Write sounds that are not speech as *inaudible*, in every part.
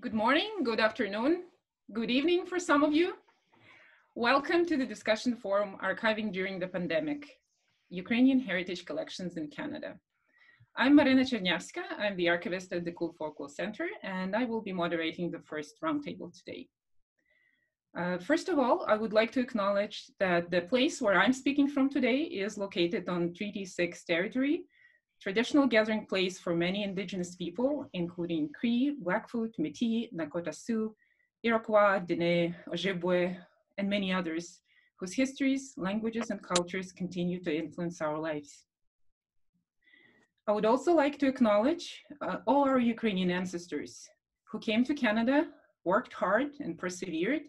Good morning, good afternoon, good evening for some of you. Welcome to the discussion forum Archiving During the Pandemic, Ukrainian Heritage Collections in Canada. I'm Marina Chernyavska, I'm the archivist at the Kule Folklore Center, and I will be moderating the first roundtable today. Uh, first of all, I would like to acknowledge that the place where I'm speaking from today is located on Treaty 6 territory, traditional gathering place for many indigenous people, including Cree, Blackfoot, Métis, Nakota Sioux, Iroquois, Dene, Ojibwe, and many others, whose histories, languages, and cultures continue to influence our lives. I would also like to acknowledge uh, all our Ukrainian ancestors who came to Canada, worked hard and persevered,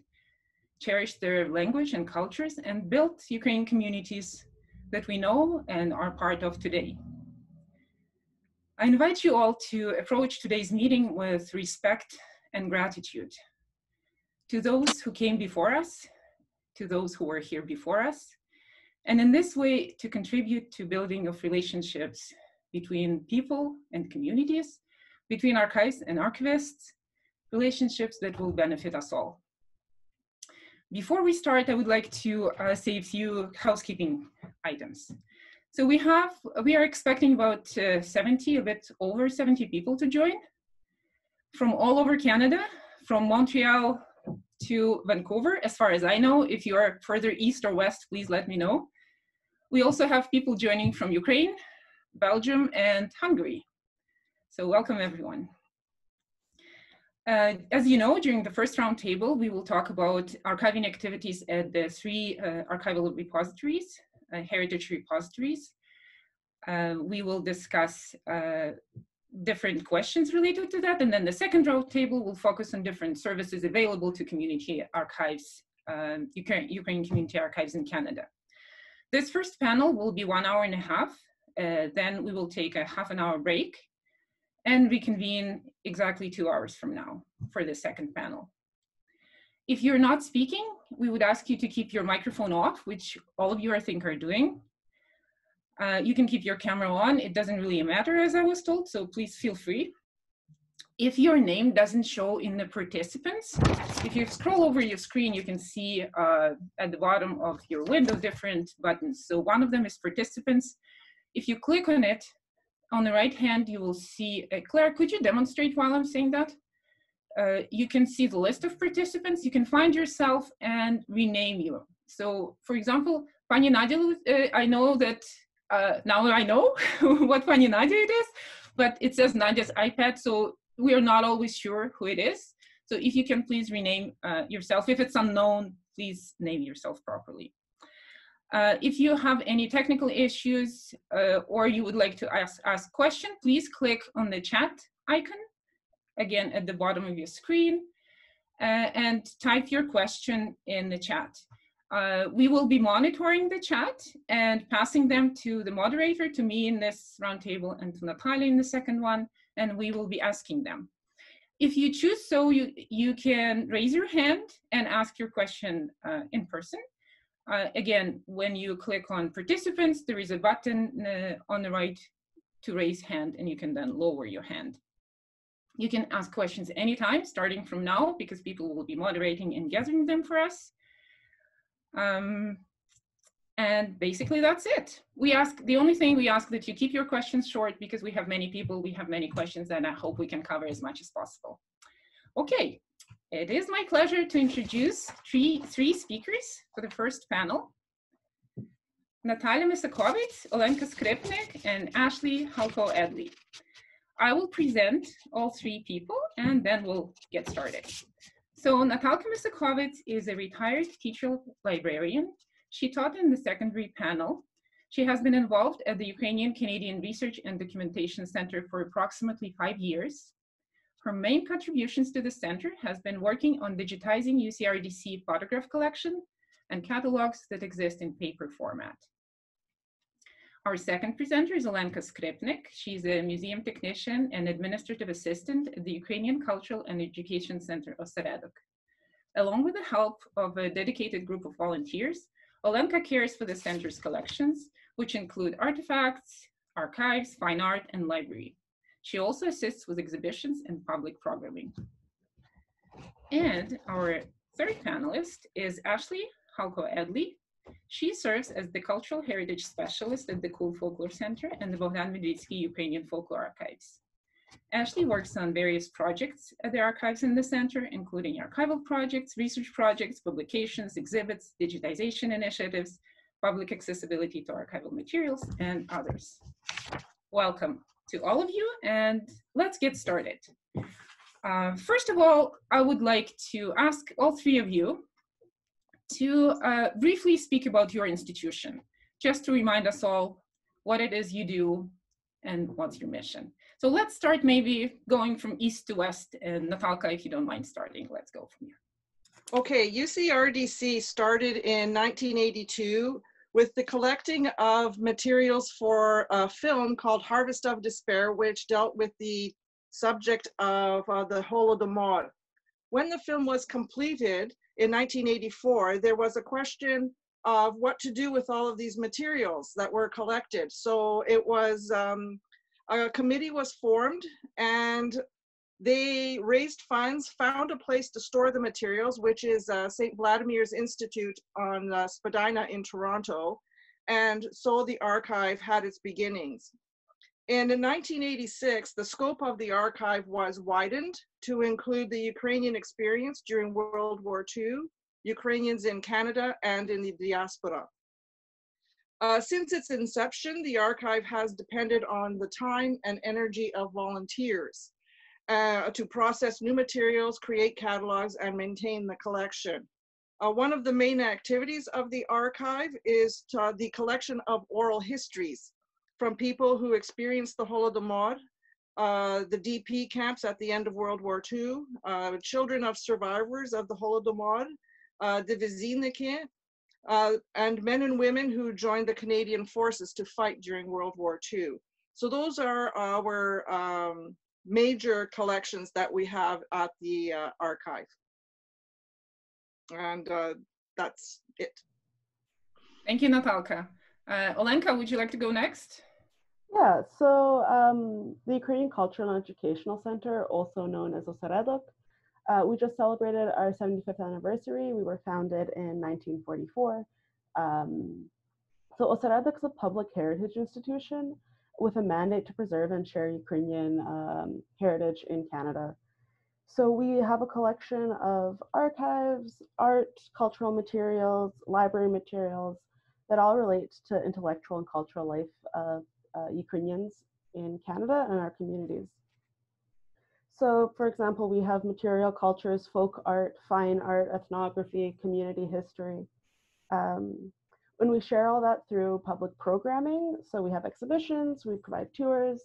cherished their language and cultures, and built Ukrainian communities that we know and are part of today. I invite you all to approach today's meeting with respect and gratitude to those who came before us, to those who were here before us, and in this way to contribute to building of relationships between people and communities, between archives and archivists, relationships that will benefit us all. Before we start, I would like to uh, say a few housekeeping items. So we have, we are expecting about uh, 70, a bit over 70 people to join from all over Canada, from Montreal to Vancouver, as far as I know. If you are further east or west, please let me know. We also have people joining from Ukraine, Belgium, and Hungary. So welcome everyone. Uh, as you know, during the first roundtable, we will talk about archiving activities at the three uh, archival repositories heritage repositories. Uh, we will discuss uh, different questions related to that. And then the second roundtable will focus on different services available to community archives, um, Ukraine, community archives in Canada. This first panel will be one hour and a half. Uh, then we will take a half an hour break and reconvene exactly two hours from now for the second panel. If you're not speaking, we would ask you to keep your microphone off, which all of you I think are doing. Uh, you can keep your camera on. It doesn't really matter as I was told, so please feel free. If your name doesn't show in the participants, if you scroll over your screen, you can see uh, at the bottom of your window different buttons. So one of them is participants. If you click on it, on the right hand, you will see, uh, Claire, could you demonstrate while I'm saying that? Uh, you can see the list of participants, you can find yourself and rename you. So for example, Pani Nadia, uh, I know that uh, now I know *laughs* what Pani Nadia it is, but it says Nadia's iPad, so we are not always sure who it is. So if you can please rename uh, yourself. If it's unknown, please name yourself properly. Uh, if you have any technical issues uh, or you would like to ask, ask question, please click on the chat icon again at the bottom of your screen, uh, and type your question in the chat. Uh, we will be monitoring the chat and passing them to the moderator, to me in this roundtable, and to Natalia in the second one, and we will be asking them. If you choose so, you, you can raise your hand and ask your question uh, in person. Uh, again, when you click on participants, there is a button uh, on the right to raise hand, and you can then lower your hand. You can ask questions anytime, starting from now, because people will be moderating and gathering them for us. Um, and basically that's it. We ask, the only thing we ask that you keep your questions short because we have many people, we have many questions and I hope we can cover as much as possible. Okay, it is my pleasure to introduce three, three speakers for the first panel. Natalia Misakovitz, Olenka Skripnik, and Ashley Halko Addley. I will present all three people and then we'll get started. So Natalka Misakovitz is a retired teacher librarian. She taught in the secondary panel. She has been involved at the Ukrainian Canadian Research and Documentation Center for approximately five years. Her main contributions to the center has been working on digitizing UCRDC photograph collection and catalogs that exist in paper format. Our second presenter is Olenka Skripnik. She's a museum technician and administrative assistant at the Ukrainian Cultural and Education Center of Seredok. Along with the help of a dedicated group of volunteers, Olenka cares for the center's collections, which include artifacts, archives, fine art, and library. She also assists with exhibitions and public programming. And our third panelist is Ashley Halko Addley. She serves as the Cultural Heritage Specialist at the Kule Folklore Center and the Bohdan Medwidsky Ukrainian Folklore Archives. Ashley works on various projects at the archives in the center, including archival projects, research projects, publications, exhibits, digitization initiatives, public accessibility to archival materials, and others. Welcome to all of you, and let's get started. Uh, first of all, I would like to ask all three of you to uh, briefly speak about your institution, just to remind us all what it is you do and what's your mission. So let's start maybe going from east to west, and Natalka, if you don't mind starting, let's go from here. Okay, UCRDC started in 1982 with the collecting of materials for a film called Harvest of Despair, which dealt with the subject of uh, the Holodomor. When the film was completed in 1984, there was a question of what to do with all of these materials that were collected. So it was, um, a committee was formed and they raised funds, found a place to store the materials, which is uh, St. Vladimir's Institute on uh, Spadina in Toronto. And so the archive had its beginnings. And in 1986, the scope of the archive was widened to include the Ukrainian experience during World War II, Ukrainians in Canada, and in the diaspora. Uh, since its inception, the archive has depended on the time and energy of volunteers uh, to process new materials, create catalogs, and maintain the collection. Uh, one of the main activities of the archive is to, the collection of oral histories from people who experienced the Holodomor, uh, the DP camps at the end of World War II, uh, children of survivors of the Holodomor, uh, the Viziniki, uh, and men and women who joined the Canadian forces to fight during World War II. So those are our um, major collections that we have at the uh, archive. And uh, that's it. Thank you, Natalka. Uh, Olenka, would you like to go next? Yeah, so um, the Ukrainian Cultural and Educational Center, also known as Oseredok, uh, we just celebrated our 75th anniversary. We were founded in 1944. Um, so Oseredok is a public heritage institution with a mandate to preserve and share Ukrainian um, heritage in Canada. So we have a collection of archives, art, cultural materials, library materials that all relate to intellectual and cultural life of uh, Ukrainians in Canada and our communities. So for example, we have material cultures, folk art, fine art, ethnography, community history. Um, when we share all that through public programming, so we have exhibitions, we provide tours,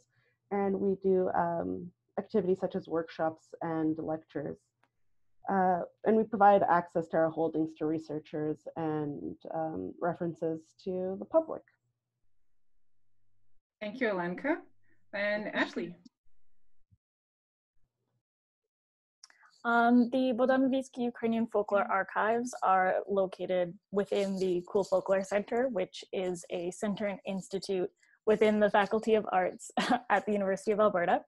and we do um, activities such as workshops and lectures. Uh, and we provide access to our holdings to researchers and um, references to the public. Thank you, Olenka. And Ashley. Um, the Bohdan Ukrainian Folklore Archives are located within the Kule Folklore Center, which is a center and institute within the Faculty of Arts *laughs* at the University of Alberta.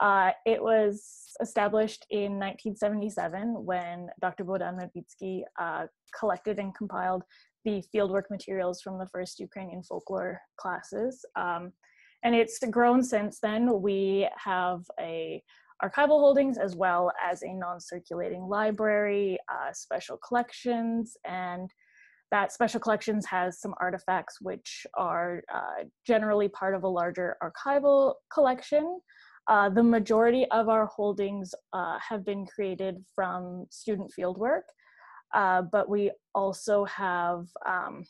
Uh, it was established in 1977 when Dr. Bohdan Medwidsky uh, collected and compiled the fieldwork materials from the first Ukrainian folklore classes. Um, and it's grown since then. We have a archival holdings as well as a non-circulating library, uh, special collections, and that special collections has some artifacts which are uh, generally part of a larger archival collection. Uh, the majority of our holdings uh, have been created from student fieldwork, uh, but we also have um,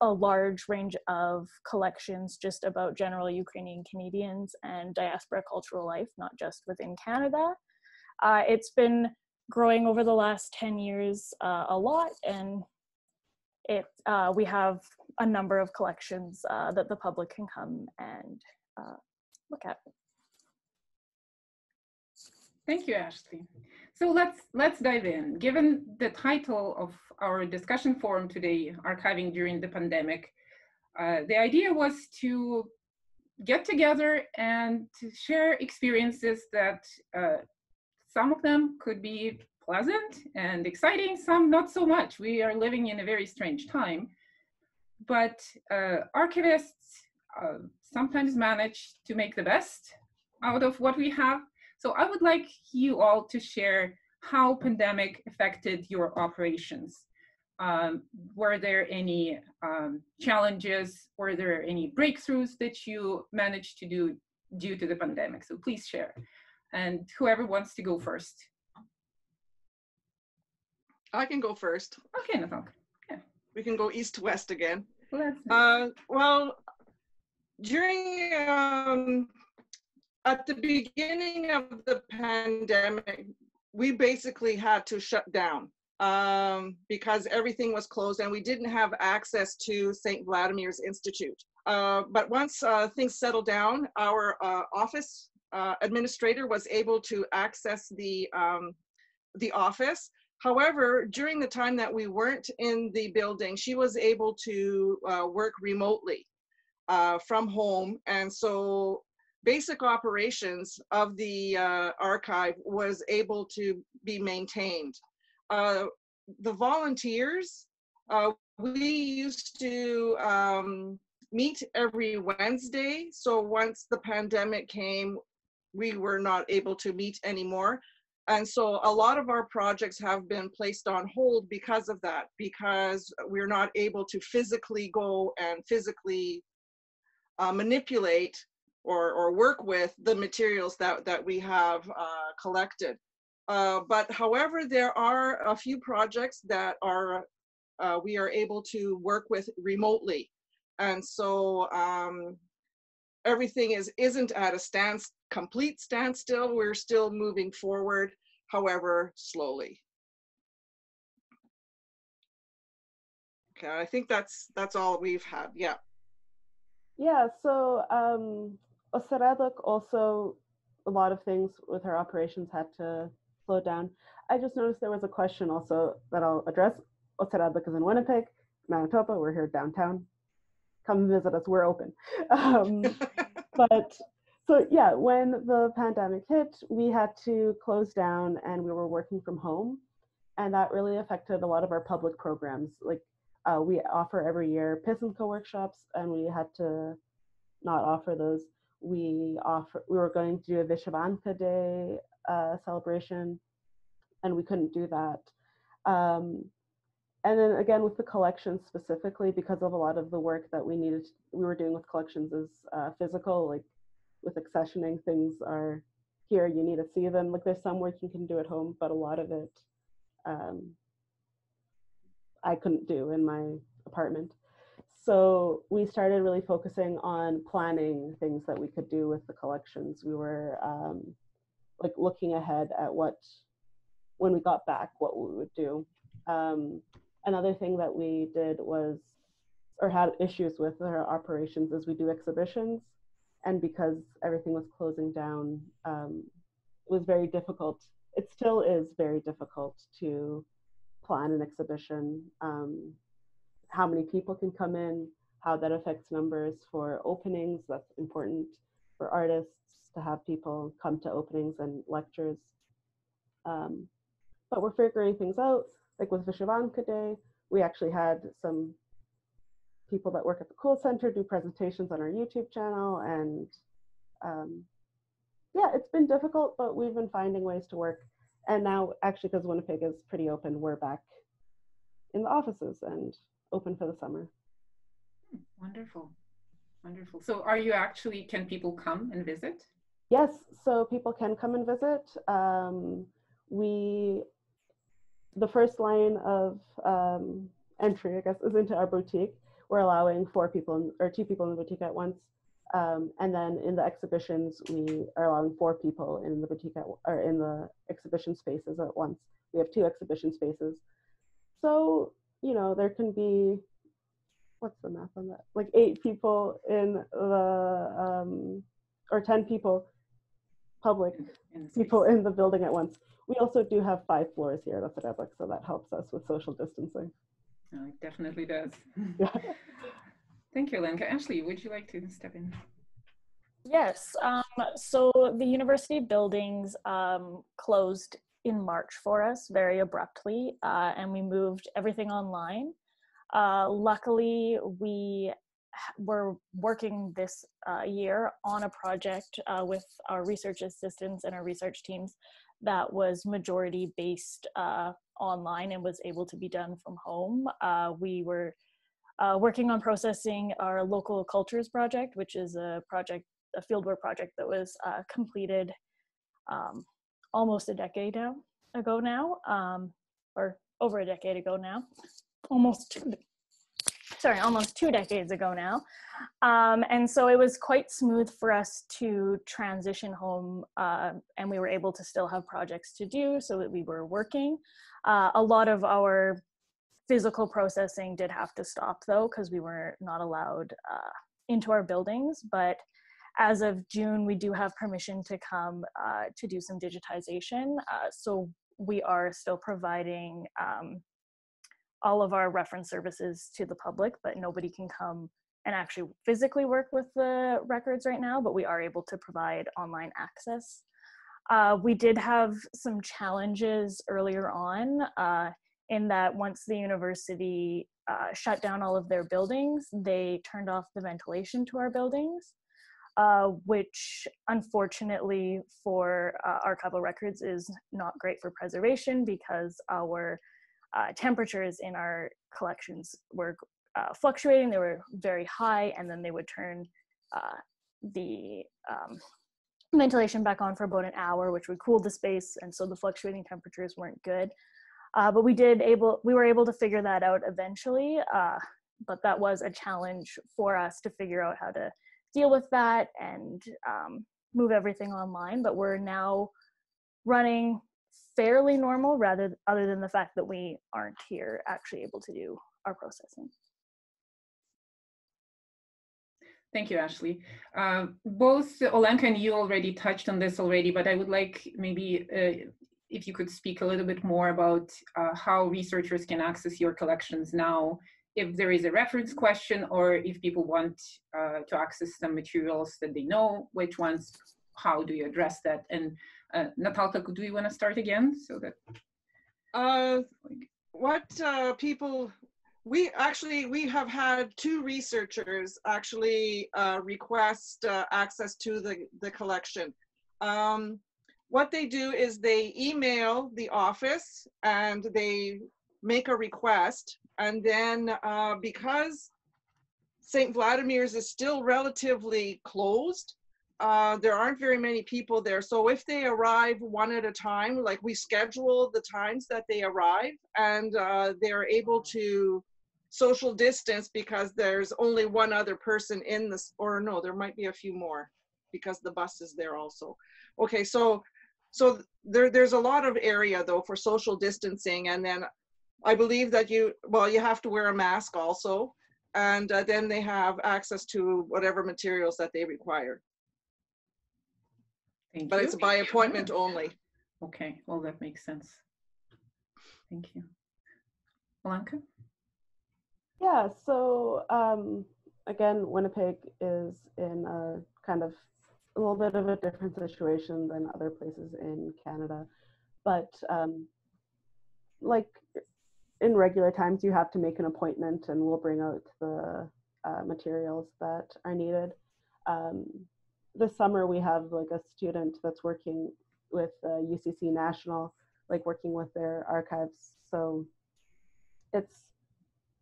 a large range of collections just about general Ukrainian Canadians and diaspora cultural life, not just within Canada. Uh, it's been growing over the last 10 years uh, a lot, and it uh, we have a number of collections uh, that the public can come and look at. Thank you, Ashley. So let's let's dive in. Given the title of our discussion forum today, archiving during the pandemic, uh, the idea was to get together and to share experiences that uh, some of them could be pleasant and exciting, some not so much. We are living in a very strange time. But uh, archivists uh, sometimes manage to make the best out of what we have. So I would like you all to share how pandemic affected your operations. Um, were there any um, challenges? Were there any breakthroughs that you managed to do due to the pandemic? So please share. And whoever wants to go first. I can go first. Okay, Natalka. Yeah. We can go east to west again. Well, uh, well during um, at the beginning of the pandemic, we basically had to shut down um, because everything was closed and we didn't have access to St. Vladimir's Institute. Uh, but once uh, things settled down, our uh, office uh, administrator was able to access the um, the office. However, during the time that we weren't in the building, she was able to uh, work remotely uh, from home, and so basic operations of the archive was able to be maintained. the volunteers, we used to um, meet every Wednesday. So once the pandemic came, we were not able to meet anymore. And so a lot of our projects have been placed on hold because of that, because we're not able to physically go and physically uh, manipulate or, or work with the materials that, that we have uh, collected. Uh, but however, there are a few projects that are uh, we are able to work with remotely. And so um, everything is isn't at a stand complete standstill. We're still moving forward, however, slowly. Okay, I think that's that's all we've had. Yeah. Yeah. So um, Oseredok also a lot of things with her operations had to slow down. I just noticed there was a question also that I'll address. Oseredok is in Winnipeg, Manitoba. We're here downtown. Come visit us. We're open. *laughs* Um, but so yeah when the pandemic hit we had to close down and we were working from home. And that really affected a lot of our public programs. Like uh, we offer every year Pisanka workshops and we had to not offer those we offer we were going to do a Vyshyvanka day uh, celebration and we couldn't do that. Um, and then again with the collections specifically because of a lot of the work that we needed we were doing with collections is uh, physical like with accessioning things are here you need to see them. Like there's some work you can do at home but a lot of it um, i couldn't do in my apartment so we started really focusing on planning things that we could do with the collections. We were um, like looking ahead at what when we got back what we would do. Um, another thing that we did was or had issues with our operations is we do exhibitions. And because everything was closing down um, it was very difficult. It still is very difficult to plan an exhibition um, how many people can come in how that affects numbers for openings that's important for artists to have people come to openings and lectures um, but we're figuring things out like with Vyshyvanka Day, we actually had some people that work at the Kule Center do presentations on our YouTube channel. And um, yeah, it's been difficult, but we've been finding ways to work. And now, actually, because Winnipeg is pretty open, we're back in the offices and open for the summer. Wonderful. Wonderful. So, are you actually, can people come and visit? Yes, so people can come and visit. Um, we the first line of um, entry, I guess, is into our boutique. We're allowing four people in, or two people in the boutique at once. Um, and then in the exhibitions, we are allowing four people in the boutique at, or in the exhibition spaces at once. We have two exhibition spaces. So, you know, there can be, what's the math on that? Like eight people in the, um, or 10 people, public in people in the building at once. We also do have five floors here at the Oseredok, so that helps us with social distancing. Oh, it definitely does. Yeah. *laughs* Thank you, Lenka. Ashley, would you like to step in? Yes. Um, so the university buildings um, closed in March for us very abruptly, uh, and we moved everything online. Uh, luckily, we were working this uh, year on a project uh, with our research assistants and our research teams that was majority based uh, online and was able to be done from home. Uh, we were working on processing our local cultures project, which is a project, a fieldwork project that was completed um, almost a decade now, ago now, um, or over a decade ago now, almost two, sorry, almost two decades ago now. Um, and so it was quite smooth for us to transition home uh, and we were able to still have projects to do so that we were working. Uh, a lot of our physical processing did have to stop though because we were not allowed uh, into our buildings, but as of June, we do have permission to come uh, to do some digitization. Uh, so we are still providing um, all of our reference services to the public, but nobody can come and actually physically work with the records right now, but we are able to provide online access. Uh, we did have some challenges earlier on uh, in that once the university uh, shut down all of their buildings, they turned off the ventilation to our buildings, uh, which unfortunately for uh, archival records is not great for preservation because our uh, temperatures in our collections were uh, fluctuating. They were very high, and then they would turn uh, the um, ventilation back on for about an hour, which would cool the space, and so the fluctuating temperatures weren't good. But we did able, we were able to figure that out eventually. But that was a challenge for us to figure out how to deal with that and um, move everything online. But we're now running fairly normal rather other than the fact that we aren't here actually able to do our processing. Thank you, Ashley. Uh, both Olenka and you already touched on this already, but I would like maybe uh, if you could speak a little bit more about uh, how researchers can access your collections now, if there is a reference question or if people want uh, to access some materials that they know, which ones, how do you address that? And uh, Natalka, do you want to start again so that? Uh, what uh, people, we actually, we have had two researchers actually uh, request uh, access to the, the collection. Um, what they do is they email the office and they make a request. And then uh, because St. Vladimir's is still relatively closed, uh, there aren't very many people there. So if they arrive one at a time, like we schedule the times that they arrive and uh, they're able to social distance because there's only one other person in this, or no, there might be a few more because the bus is there also. Okay, so so there, there's a lot of area though for social distancing and then I believe that you, well, you have to wear a mask also. And uh, then they have access to whatever materials that they require. Thank But you. it's by appointment only. Okay, well, that makes sense. Thank you. Olenka? Yeah, so um, again, Winnipeg is in a kind of a little bit of a different situation than other places in Canada. But um, like in regular times, you have to make an appointment and we'll bring out the uh, materials that are needed. Um, this summer, we have like a student that's working with uh, UCC National, like working with their archives. So it's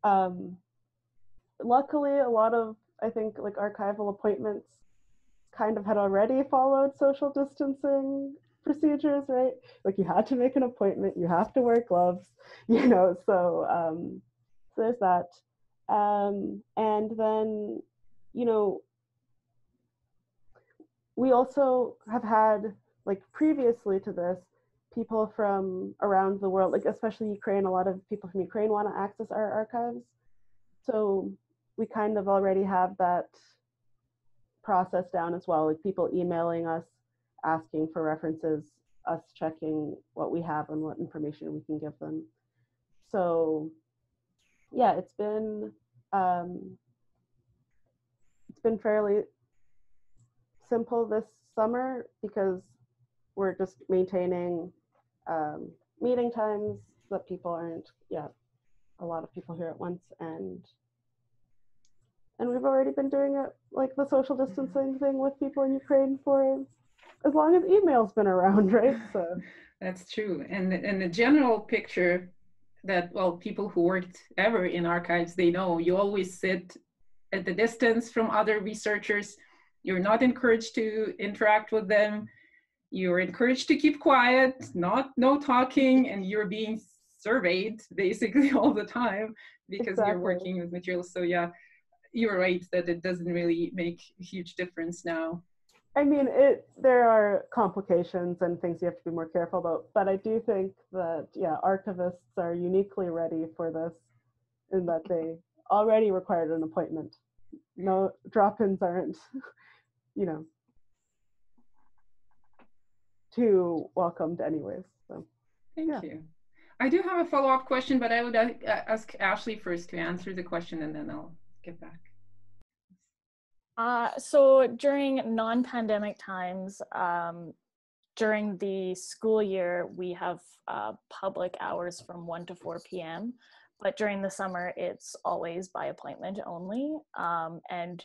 um, luckily a lot of, I think, like archival appointments kind of had already followed social distancing procedures, right? Like you had to make an appointment, you have to wear gloves, *laughs* you know. So, um, so there's that. Um, and then, you know, we also have had like previously to this people from around the world, like especially Ukraine. A lot of people from Ukraine want to access our archives, so we kind of already have that process down as well, like people emailing us, asking for references, us checking what we have and what information we can give them. So yeah, it's been um, it's been fairly simple this summer because we're just maintaining um, meeting times that people aren't, yeah, a lot of people here at once. And and we've already been doing it like the social distancing thing with people in Ukraine for as long as email's been around, *laughs* right? So that's true. And and the general picture that well, people who worked ever in archives, they know you always sit at the distance from other researchers. You're not encouraged to interact with them. You're encouraged to keep quiet, not no talking, and you're being surveyed *laughs* basically all the time because exactly. you're working with materials. So yeah, you're right that it doesn't really make a huge difference now. I mean, it. There are complications and things you have to be more careful about, but I do think that yeah, archivists are uniquely ready for this, in that they already required an appointment. No drop-ins aren't, *laughs* you know, too welcomed anyways. So, thank yeah. you. I do have a follow-up question, but I would uh, ask Ashley first to answer the question, and then I'll get back. Uh, so during non-pandemic times, um, during the school year, we have uh, public hours from 1 to 4 p.m. But during the summer, it's always by appointment only. Um, and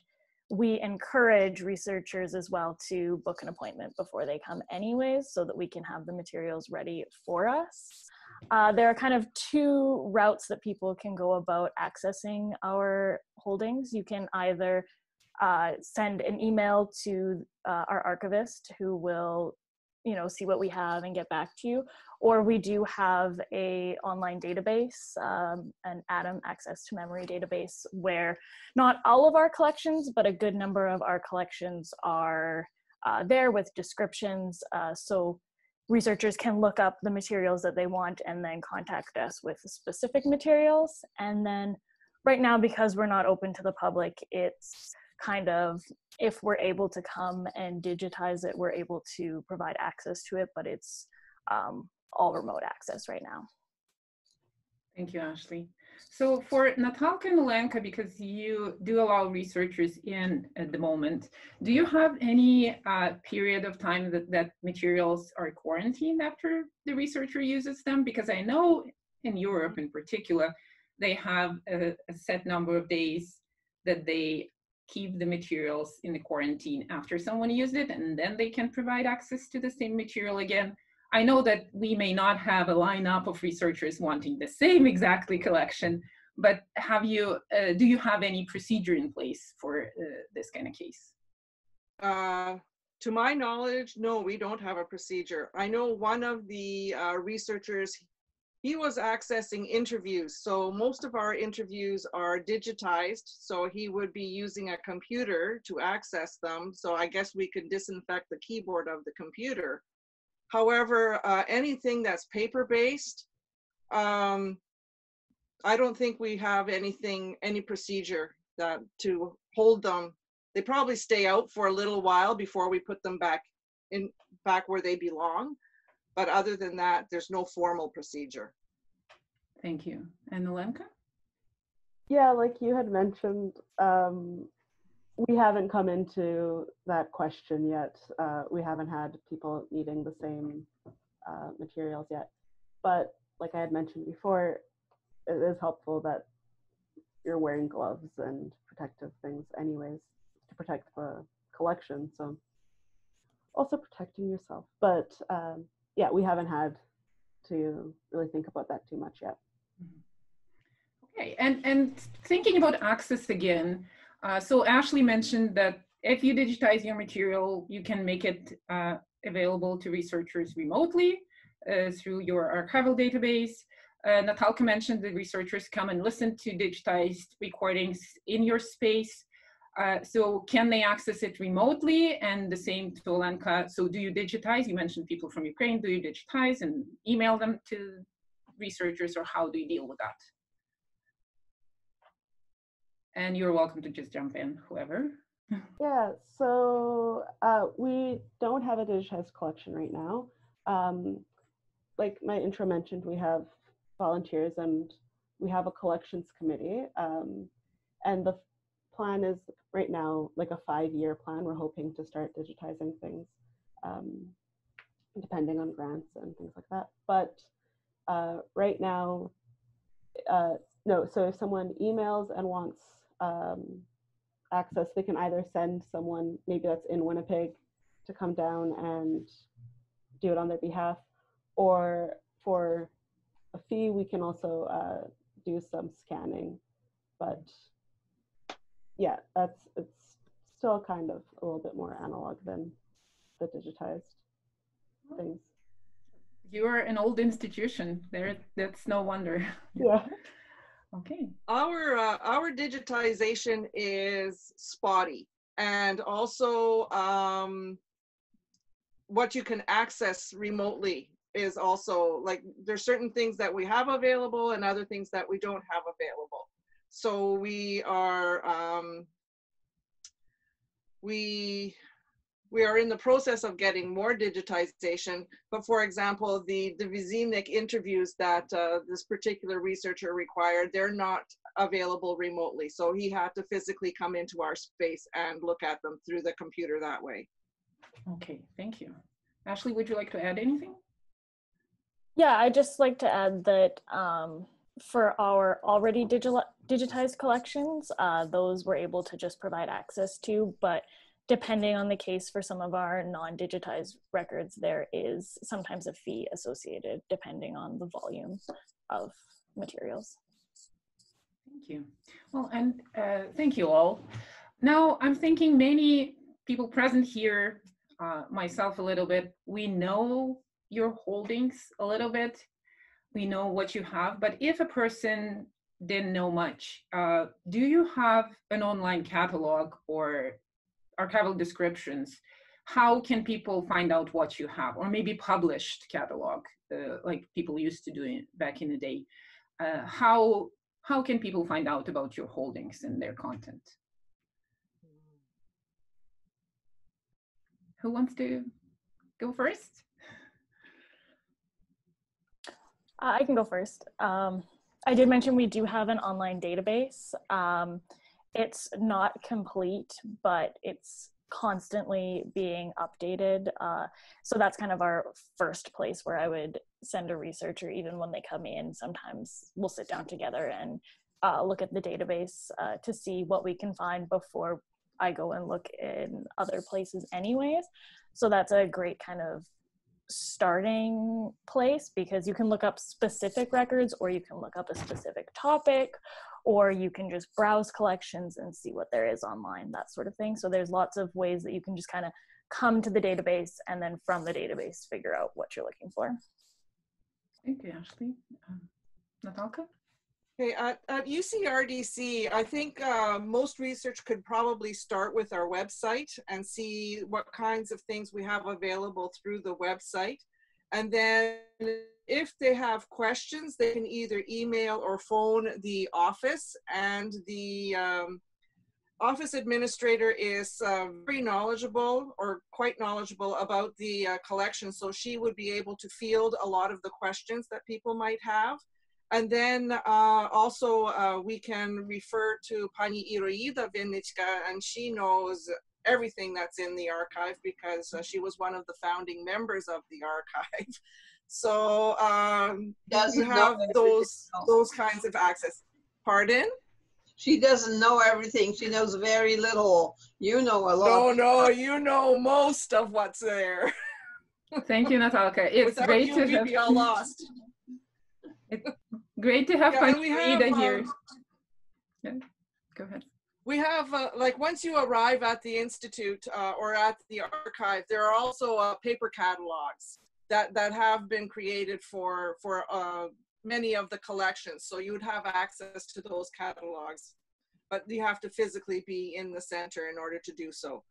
we encourage researchers as well to book an appointment before they come anyways so that we can have the materials ready for us. Uh, there are kind of two routes that people can go about accessing our holdings. You can either uh, send an email to uh, our archivist who will you know see what we have and get back to you. Or we do have a online database um, an AtoM access to memory database where not all of our collections but a good number of our collections are uh, there with descriptions uh, so researchers can look up the materials that they want and then contact us with specific materials. And then right now because we're not open to the public it's kind of if we're able to come and digitize it we're able to provide access to it but it's um, all remote access right now thank you ashley so for natalka and Olenka, because you do allow researchers in at the moment, do you have any uh, period of time that, that materials are quarantined after the researcher uses them? Because I know in Europe in particular, they have a, a set number of days that they keep the materials in the quarantine after someone used it and then they can provide access to the same material again. I know that we may not have a lineup of researchers wanting the same exactly collection, but have you, uh, do you have any procedure in place for uh, this kind of case? Uh, to my knowledge, no, we don't have a procedure. I know one of the uh, researchers, he was accessing interviews. So most of our interviews are digitized. So he would be using a computer to access them. So I guess we can disinfect the keyboard of the computer. However, uh, anything that's paper-based, um, I don't think we have anything, any procedure that to hold them. They probably stay out for a little while before we put them back in back where they belong. But other than that, there's no formal procedure. Thank you. And Olenka? Yeah, like you had mentioned, um, we haven't come into that question yet. Uh, we haven't had people needing the same uh, materials yet. But like I had mentioned before, it is helpful that you're wearing gloves and protective things anyways to protect the collection. So also protecting yourself. But um, yeah, we haven't had to really think about that too much yet. Okay, and, and thinking about access again, uh, so Ashley mentioned that if you digitize your material, you can make it uh, available to researchers remotely uh, through your archival database. Uh, Natalka mentioned that researchers come and listen to digitized recordings in your space. Uh, so can they access it remotely? And the same to Olenka. So do you digitize? You mentioned people from Ukraine. Do you digitize and email them to researchers or how do you deal with that? And you're welcome to just jump in, whoever. *laughs* yeah, so uh, we don't have a digitized collection right now. Um, like my intro mentioned, we have volunteers and we have a collections committee. Um, and the plan is right now like a five year plan. We're hoping to start digitizing things um, depending on grants and things like that. But uh, right now, uh, no, so if someone emails and wants um, access, they can either send someone, maybe that's in Winnipeg, to come down and do it on their behalf, or for a fee, we can also uh, do some scanning. But yeah, that's it's still kind of a little bit more analog than the digitized things. You're an old institution. There, that's no wonder. Yeah. Okay. Our uh, our digitization is spotty, and also um, what you can access remotely is also like there's certain things that we have available and other things that we don't have available. So we are um, we we are in the process of getting more digitization. But for example, the, the Vizimnik interviews that uh, this particular researcher required, they're not available remotely. So he had to physically come into our space and look at them through the computer that way. Okay, thank you. Ashley, would you like to add anything? Yeah, I'd just like to add that um, for our already digital, digitized collections, uh, those we're able to just provide access to, but depending on the case for some of our non-digitized records, there is sometimes a fee associated depending on the volume of materials. Thank you. Well, and uh, thank you all. Now, I'm thinking many people present here, uh, myself a little bit, we know your holdings a little bit. We know what you have, but if a person didn't know much, uh, do you have an online catalog or archival descriptions, how can people find out what you have? Or maybe published catalog, uh, like people used to do back in the day. Uh, how, how can people find out about your holdings and their content? Who wants to go first? Uh, I can go first. Um, I did mention we do have an online database. Um, it's not complete, but it's constantly being updated. Uh, so that's kind of our first place where I would send a researcher, even when they come in. Sometimes we'll sit down together and uh, look at the database uh, to see what we can find before I go and look in other places, anyways. So that's a great kind of starting place because you can look up specific records or you can look up a specific topic or you can just browse collections and see what there is online, that sort of thing. So there's lots of ways that you can just kind of come to the database and then from the database figure out what you're looking for. Thank you, Ashley. Um, Natalka? Okay, at, at UCRDC, I think uh, most research could probably start with our website and see what kinds of things we have available through the website. And then if they have questions, they can either email or phone the office and the um, office administrator is uh, very knowledgeable or quite knowledgeable about the uh, collection. So she would be able to field a lot of the questions that people might have. And then uh, also uh, we can refer to Pani Iroida Vinnichka and she knows everything that's in the archive because uh, she was one of the founding members of the archive. *laughs* So um, Doesn't you have know those everything. those kinds of access. Pardon? She doesn't know everything. She knows very little. You know a lot. No, no, you know most of what's there. *laughs* Thank you, Natalka. It's Without great you, to we'd have be all lost. *laughs* great to have Yeah, we have, Panida here. um, Yeah, go ahead. We have, uh, like, once you arrive at the Institute uh, or at the archive, there are also uh, paper catalogs that, that have been created for, for uh, many of the collections. So you would have access to those catalogs, but you have to physically be in the center in order to do so.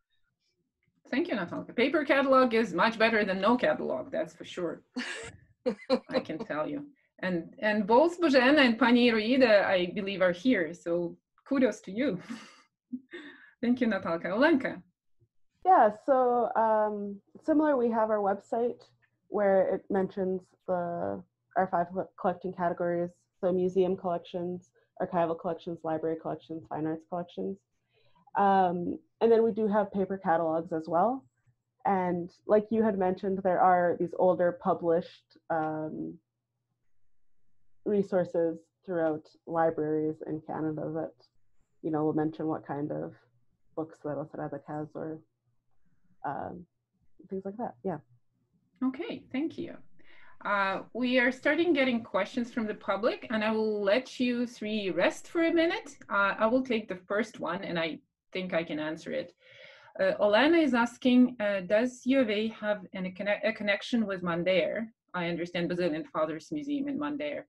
Thank you, Natalka. Paper catalog is much better than no catalog, that's for sure. *laughs* I can tell you. And and both Bojana and Pani Ruida, I believe, are here. So kudos to you. *laughs* Thank you, Natalka. Olenka. Yeah, so um, similar, we have our website where it mentions the our five collecting categories: so museum collections, archival collections, library collections, fine arts collections, um, and then we do have paper catalogs as well. And like you had mentioned, there are these older published um, resources throughout libraries in Canada that, you know, will mention what kind of books that Oseredok has or um, things like that. Yeah. Okay, thank you. Uh, we are starting getting questions from the public and I will let you three rest for a minute. Uh, I will take the first one and I think I can answer it. Uh, Olana is asking, uh, does U of A have an, a, connection with Mundare? I understand Basilian Fathers Museum in Mundare.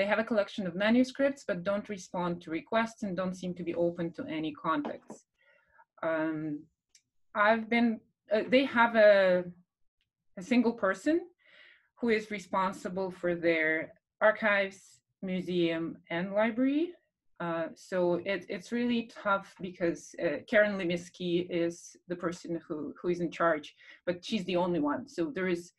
They have a collection of manuscripts, but don't respond to requests and don't seem to be open to any contacts. Um, I've been, uh, they have a, a single person who is responsible for their archives, museum, and library. Uh, so it, it's really tough because uh, Karen Lemiski is the person who, who is in charge, but she's the only one. So there is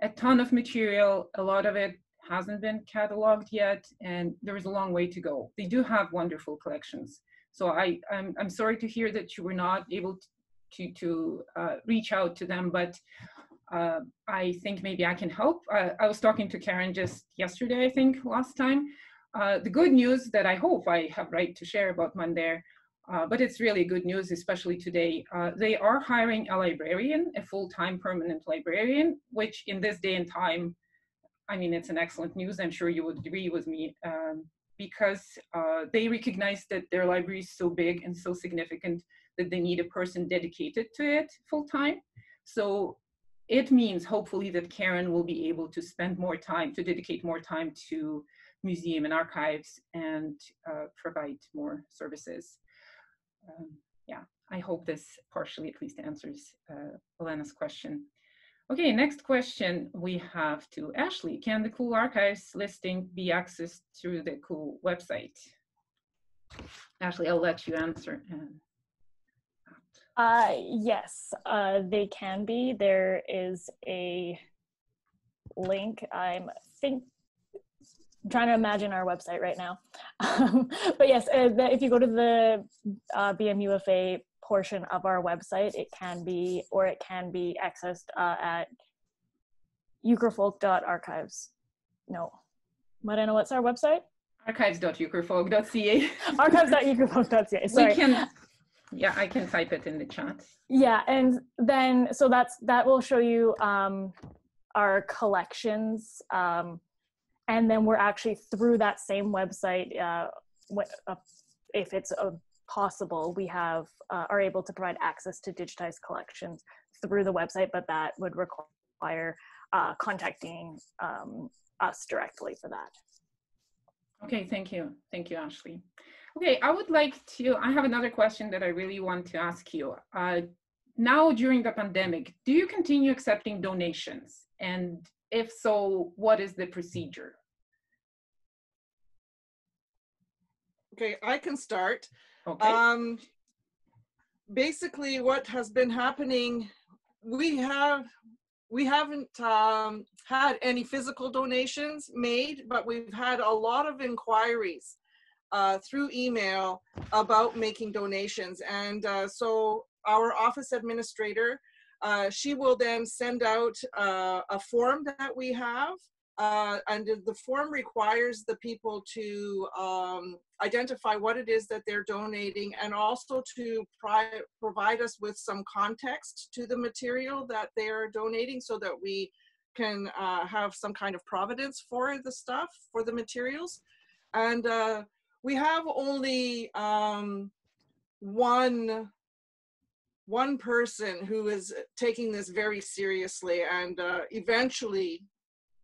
a ton of material. A lot of it hasn't been cataloged yet, and there is a long way to go. They do have wonderful collections. So I, I'm, I'm sorry to hear that you were not able to, to, uh, reach out to them, but uh, I think maybe I can help. Uh, I was talking to Karen just yesterday, I think, last time. Uh, the good news that I hope I have right to share about Mundare, uh, but it's really good news, especially today. Uh, they are hiring a librarian, a full-time permanent librarian, which in this day and time, I mean, it's an excellent news. I'm sure you would agree with me um, because uh, they recognize that their library is so big and so significant that they need a person dedicated to it full-time. So it means hopefully that Karen will be able to spend more time, to dedicate more time to museum and archives and uh, provide more services. Um, yeah, I hope this partially at least answers uh, Elena's question. Okay, next question we have to Ashley. Can the Kule archives listing be accessed through the Kule website? Ashley, I'll let you answer. Uh, yes, uh, they can be. There is a link. I'm think trying to imagine our website right now. *laughs* But yes, uh, if you go to the uh, BMUFA portion of our website, it can be, or it can be accessed uh, at ukrfolk.archives. No, Marina, what's our website? Archives.ukrfolk.ca. *laughs* Archives.ukrfolk.ca. Sorry. We can, yeah, I can type it in the chat. Yeah, and then so that's that will show you um, our collections. Um, and then we're actually through that same website uh, uh, if it's uh, possible we have uh, are able to provide access to digitized collections through the website but that would require uh, contacting um, us directly for that. Okay thank you. Thank you ashley. Okay i would like to i have another question that i really want to ask you. Uh, now during the pandemic do you continue accepting donations? And if so, what is the procedure? Okay, I can start. Okay. Um, basically, what has been happening, we have we haven't um, had any physical donations made, but we've had a lot of inquiries uh, through email about making donations. And uh, so our office administrator uh, she will then send out uh, a form that we have uh, and the form requires the people to um, identify what it is that they're donating and also to provide us with some context to the material that they're donating so that we can uh, have some kind of providence for the stuff, for the materials. And uh, we have only um, one one person who is taking this very seriously and uh, eventually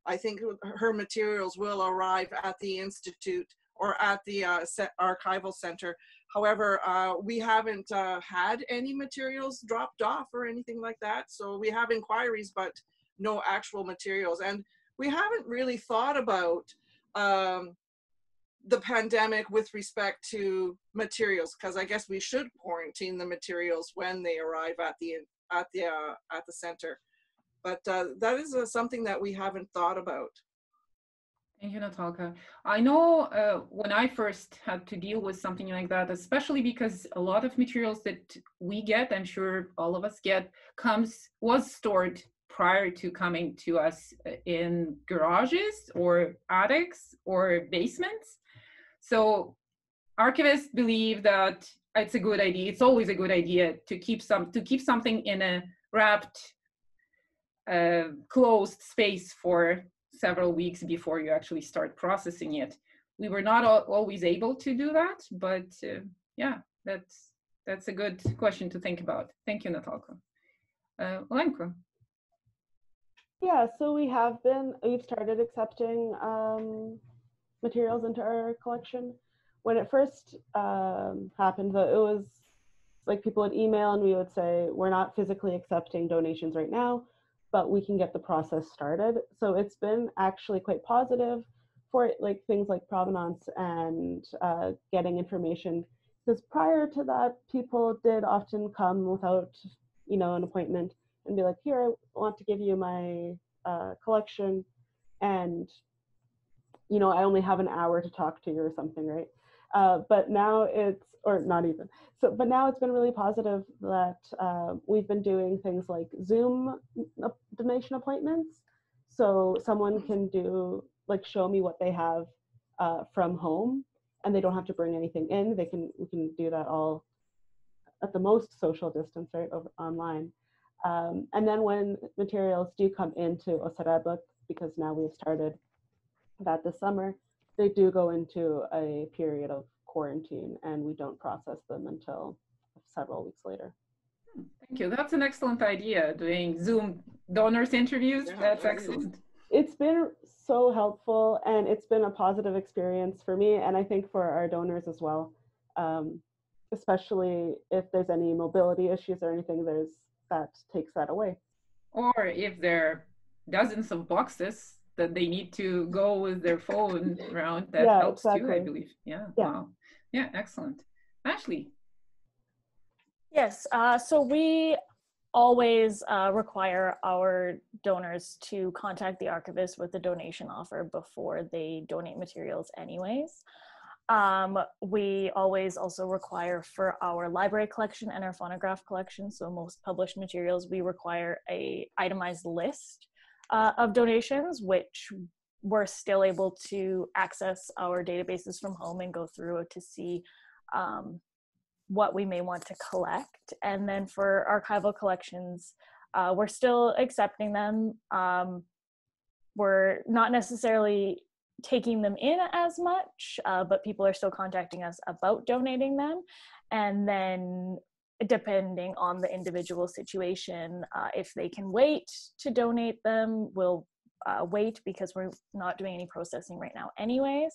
I think her materials will arrive at the Institute or at the uh, archival center. However, uh, we haven't uh, had any materials dropped off or anything like that. So we have inquiries, but no actual materials. And we haven't really thought about um, the pandemic with respect to materials because I guess we should quarantine the materials when they arrive at the at the uh, at the center. But uh, that is uh, something that we haven't thought about. Thank you, Natalka. I know uh, when I first had to deal with something like that, especially because a lot of materials that we get, I'm sure all of us get, comes was stored prior to coming to us uh, in garages or attics or basements. So archivists believe that it's a good idea. It's always a good idea to keep some to keep something in a wrapped, uh, closed space for several weeks before you actually start processing it. We were not always able to do that, but uh, yeah, that's that's a good question to think about. Thank you, Natalka. Uh, Olenka. Yeah, so we have been, we've started accepting um, materials into our collection. When it first um, happened, though, it was like people would email and we would say, we're not physically accepting donations right now, but we can get the process started. So it's been actually quite positive for like things like provenance and uh, getting information. Because prior to that, people did often come without, you know, an appointment and be like, here, I want to give you my uh, collection, and you know, I only have an hour to talk to you or something, right? Uh, but now it's, or not even. So, but now it's been really positive that uh, we've been doing things like Zoom donation appointments. So someone can do, like show me what they have uh, from home and they don't have to bring anything in. They can, we can do that all at the most social distance, right, over online. Um, and then when materials do come into Oseredok, because now we've started that this summer, they do go into a period of quarantine and we don't process them until several weeks later. Thank you. That's an excellent idea, doing Zoom donors interviews. Yeah, That's excellent. It's been so helpful and it's been a positive experience for me and I think for our donors as well. Um, especially if there's any mobility issues or anything, there's that takes that away. Or if there are dozens of boxes that they need to go with their phone *laughs* around, that yeah, helps exactly. too, I believe. Yeah. yeah. Wow. Yeah, excellent. Ashley. Yes, uh, so we always uh, require our donors to contact the archivist with a donation offer before they donate materials anyways. Um, we always also require for our library collection and our phonograph collection, so most published materials, we require a itemized list uh, of donations, which we're still able to access our databases from home and go through to see um, what we may want to collect. And then for archival collections, uh, we're still accepting them. Um, we're not necessarily taking them in as much, uh, but people are still contacting us about donating them. And then, depending on the individual situation, uh, if they can wait to donate them, we'll uh, wait because we're not doing any processing right now, anyways.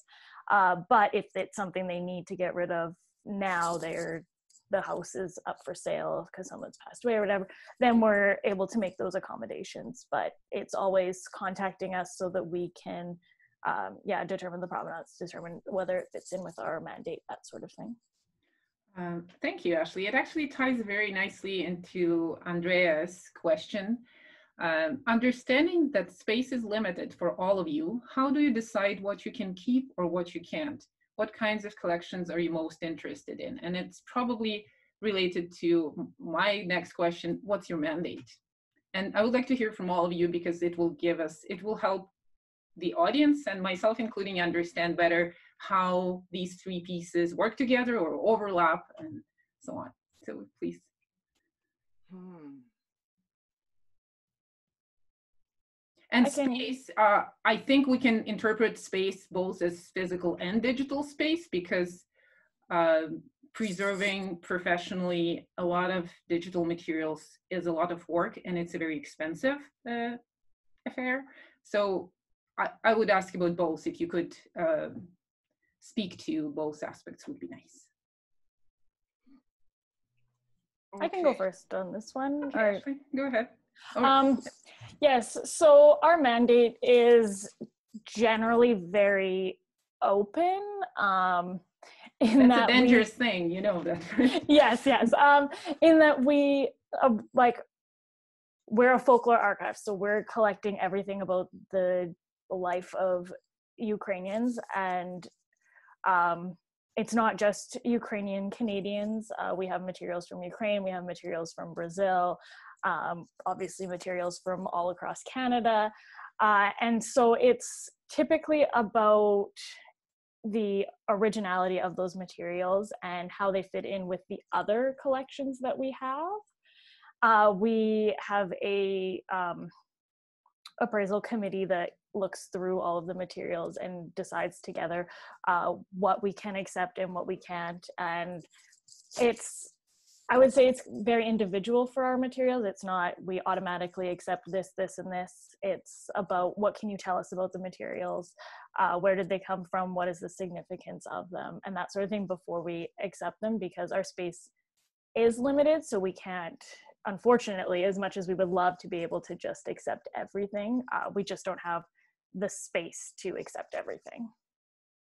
Uh, but if it's something they need to get rid of now, they're the house is up for sale because someone's passed away or whatever, then we're able to make those accommodations. But it's always contacting us so that we can um, yeah, determine the provenance, determine whether it fits in with our mandate, that sort of thing. Um, thank you, Ashley. It actually ties very nicely into Andrea's question. Um, understanding that space is limited for all of you, how do you decide what you can keep or what you can't? What kinds of collections are you most interested in? And it's probably related to my next question, what's your mandate? And I would like to hear from all of you because it will give us, it will help the audience and myself including understand better how these three pieces work together or overlap and so on. So please. Hmm. And I space, uh, I think we can interpret space both as physical and digital space because uh, preserving professionally a lot of digital materials is a lot of work and it's a very expensive uh, affair. So I, I would ask about both. If you could uh, speak to both aspects, would be nice. Okay. I can go first on this one. Okay, or, go ahead. Um, yes, so our mandate is generally very open. Um, in That's that a dangerous we, thing, you know that. *laughs* yes, yes. Um, in that we uh, like we're a folklore archive, so we're collecting everything about the life of Ukrainians and um, it's not just Ukrainian Canadians. Uh, we have materials from Ukraine, we have materials from Brazil, um, obviously materials from all across Canada. Uh, and so it's typically about the originality of those materials and how they fit in with the other collections that we have. Uh, we have a um, appraisal committee that looks through all of the materials and decides together uh, what we can accept and what we can't. And it's, I would say it's very individual for our materials. It's not we automatically accept this, this, and this. It's about what can you tell us about the materials? Uh, where did they come from? What is the significance of them? And that sort of thing before we accept them because our space is limited, so we can't unfortunately, as much as we would love to be able to just accept everything, uh, we just don't have the space to accept everything.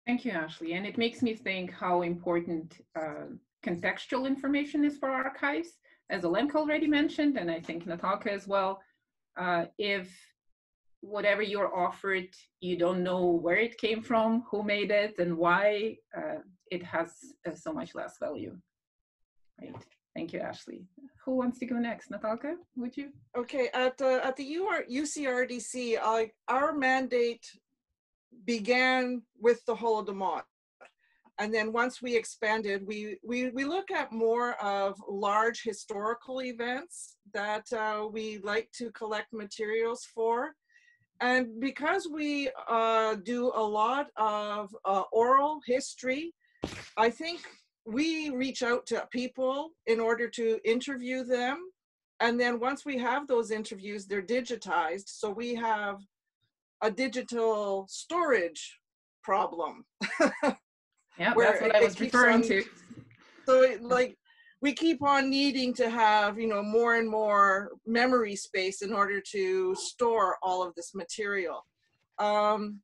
Thank you, Ashley. And it makes me think how important uh, contextual information is for archives. As Olenka already mentioned, and I think Natalka as well, uh, if whatever you're offered, you don't know where it came from, who made it, and why, uh, it has uh, so much less value. Right. Thank you, Ashley. Who wants to go next? Natalka, would you? Okay, at the at the UR, UCRDC, uh, our mandate began with the Holodomor. And then once we expanded, we, we, we look at more of large historical events that uh, we like to collect materials for. And because we uh, do a lot of uh, oral history, I think we reach out to people in order to interview them. And then once we have those interviews, they're digitized. So we have a digital storage problem. *laughs* yeah, that's what I was referring on, to. So it, like we keep on needing to have, you know, more and more memory space in order to store all of this material. Um,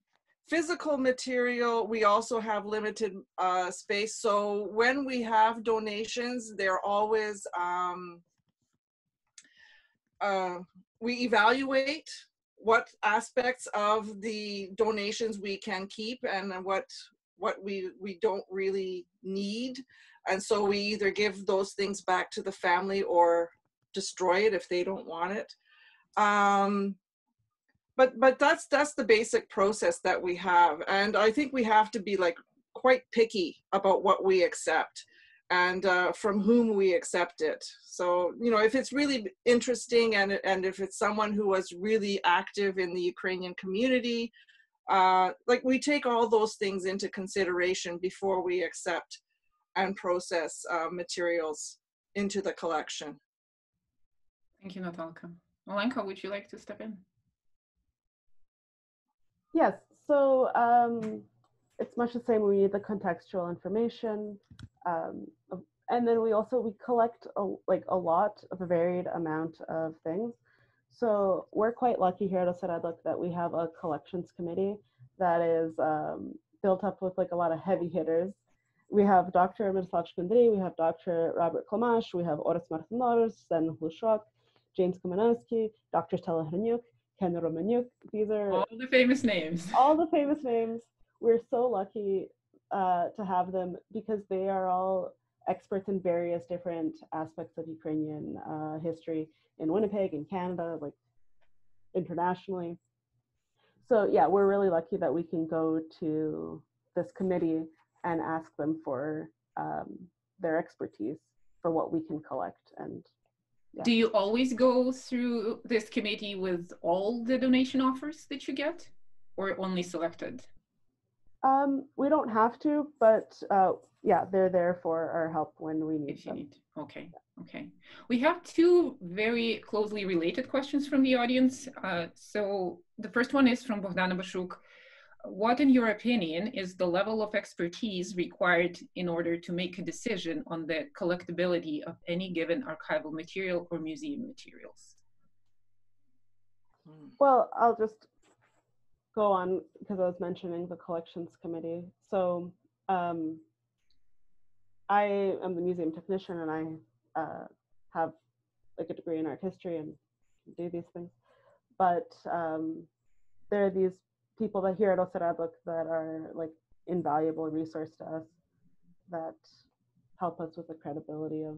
physical material, we also have limited uh, space. So when we have donations, they're always, um, uh, we evaluate what aspects of the donations we can keep and what what we we don't really need and so we either give those things back to the family or destroy it if they don't want it um, but but that's that's the basic process that we have. And i think we have to be like quite picky about what we accept and uh, from whom we accept it. So you know if it's really interesting and and if it's someone who was really active in the ukrainian community uh, like we take all those things into consideration before we accept and process uh, materials into the collection. Thank you natalka. Olenka, would you like to step in Yes, so um, it's much the same. We need the contextual information, um, and then we also we collect a, like a lot of a varied amount of things. So we're quite lucky here at Oseredok that we have a collections committee that is um, built up with like a lot of heavy hitters. We have Dr. Myroslav Shkandrij, we have Dr. Robert Klymasz, we have Orest Martynowych, Zen Hlushok, James Kominowski, Dr. Stella Hryniuk, Ken Romaniuk. These are all the famous names. *laughs* All the famous names. We're so lucky uh, to have them because they are all experts in various different aspects of Ukrainian uh, history in Winnipeg, in Canada, like internationally. So yeah, we're really lucky that we can go to this committee and ask them for um, their expertise for what we can collect and yeah. Do you always go through this committee with all the donation offers that you get or only selected? Um, we don't have to, but uh, yeah, they're there for our help when we need if you them. Need. Okay, okay. We have two very closely related questions from the audience. Uh, so the first one is from Bogdana Bashuk what, in your opinion, is the level of expertise required in order to make a decision on the collectability of any given archival material or museum materials? Well, I'll just go on because I was mentioning the collections committee. So um, I am the museum technician and I uh, have like a degree in art history and do these things. But um, there are these people that here at Oseredok that are like invaluable resource to us that help us with the credibility of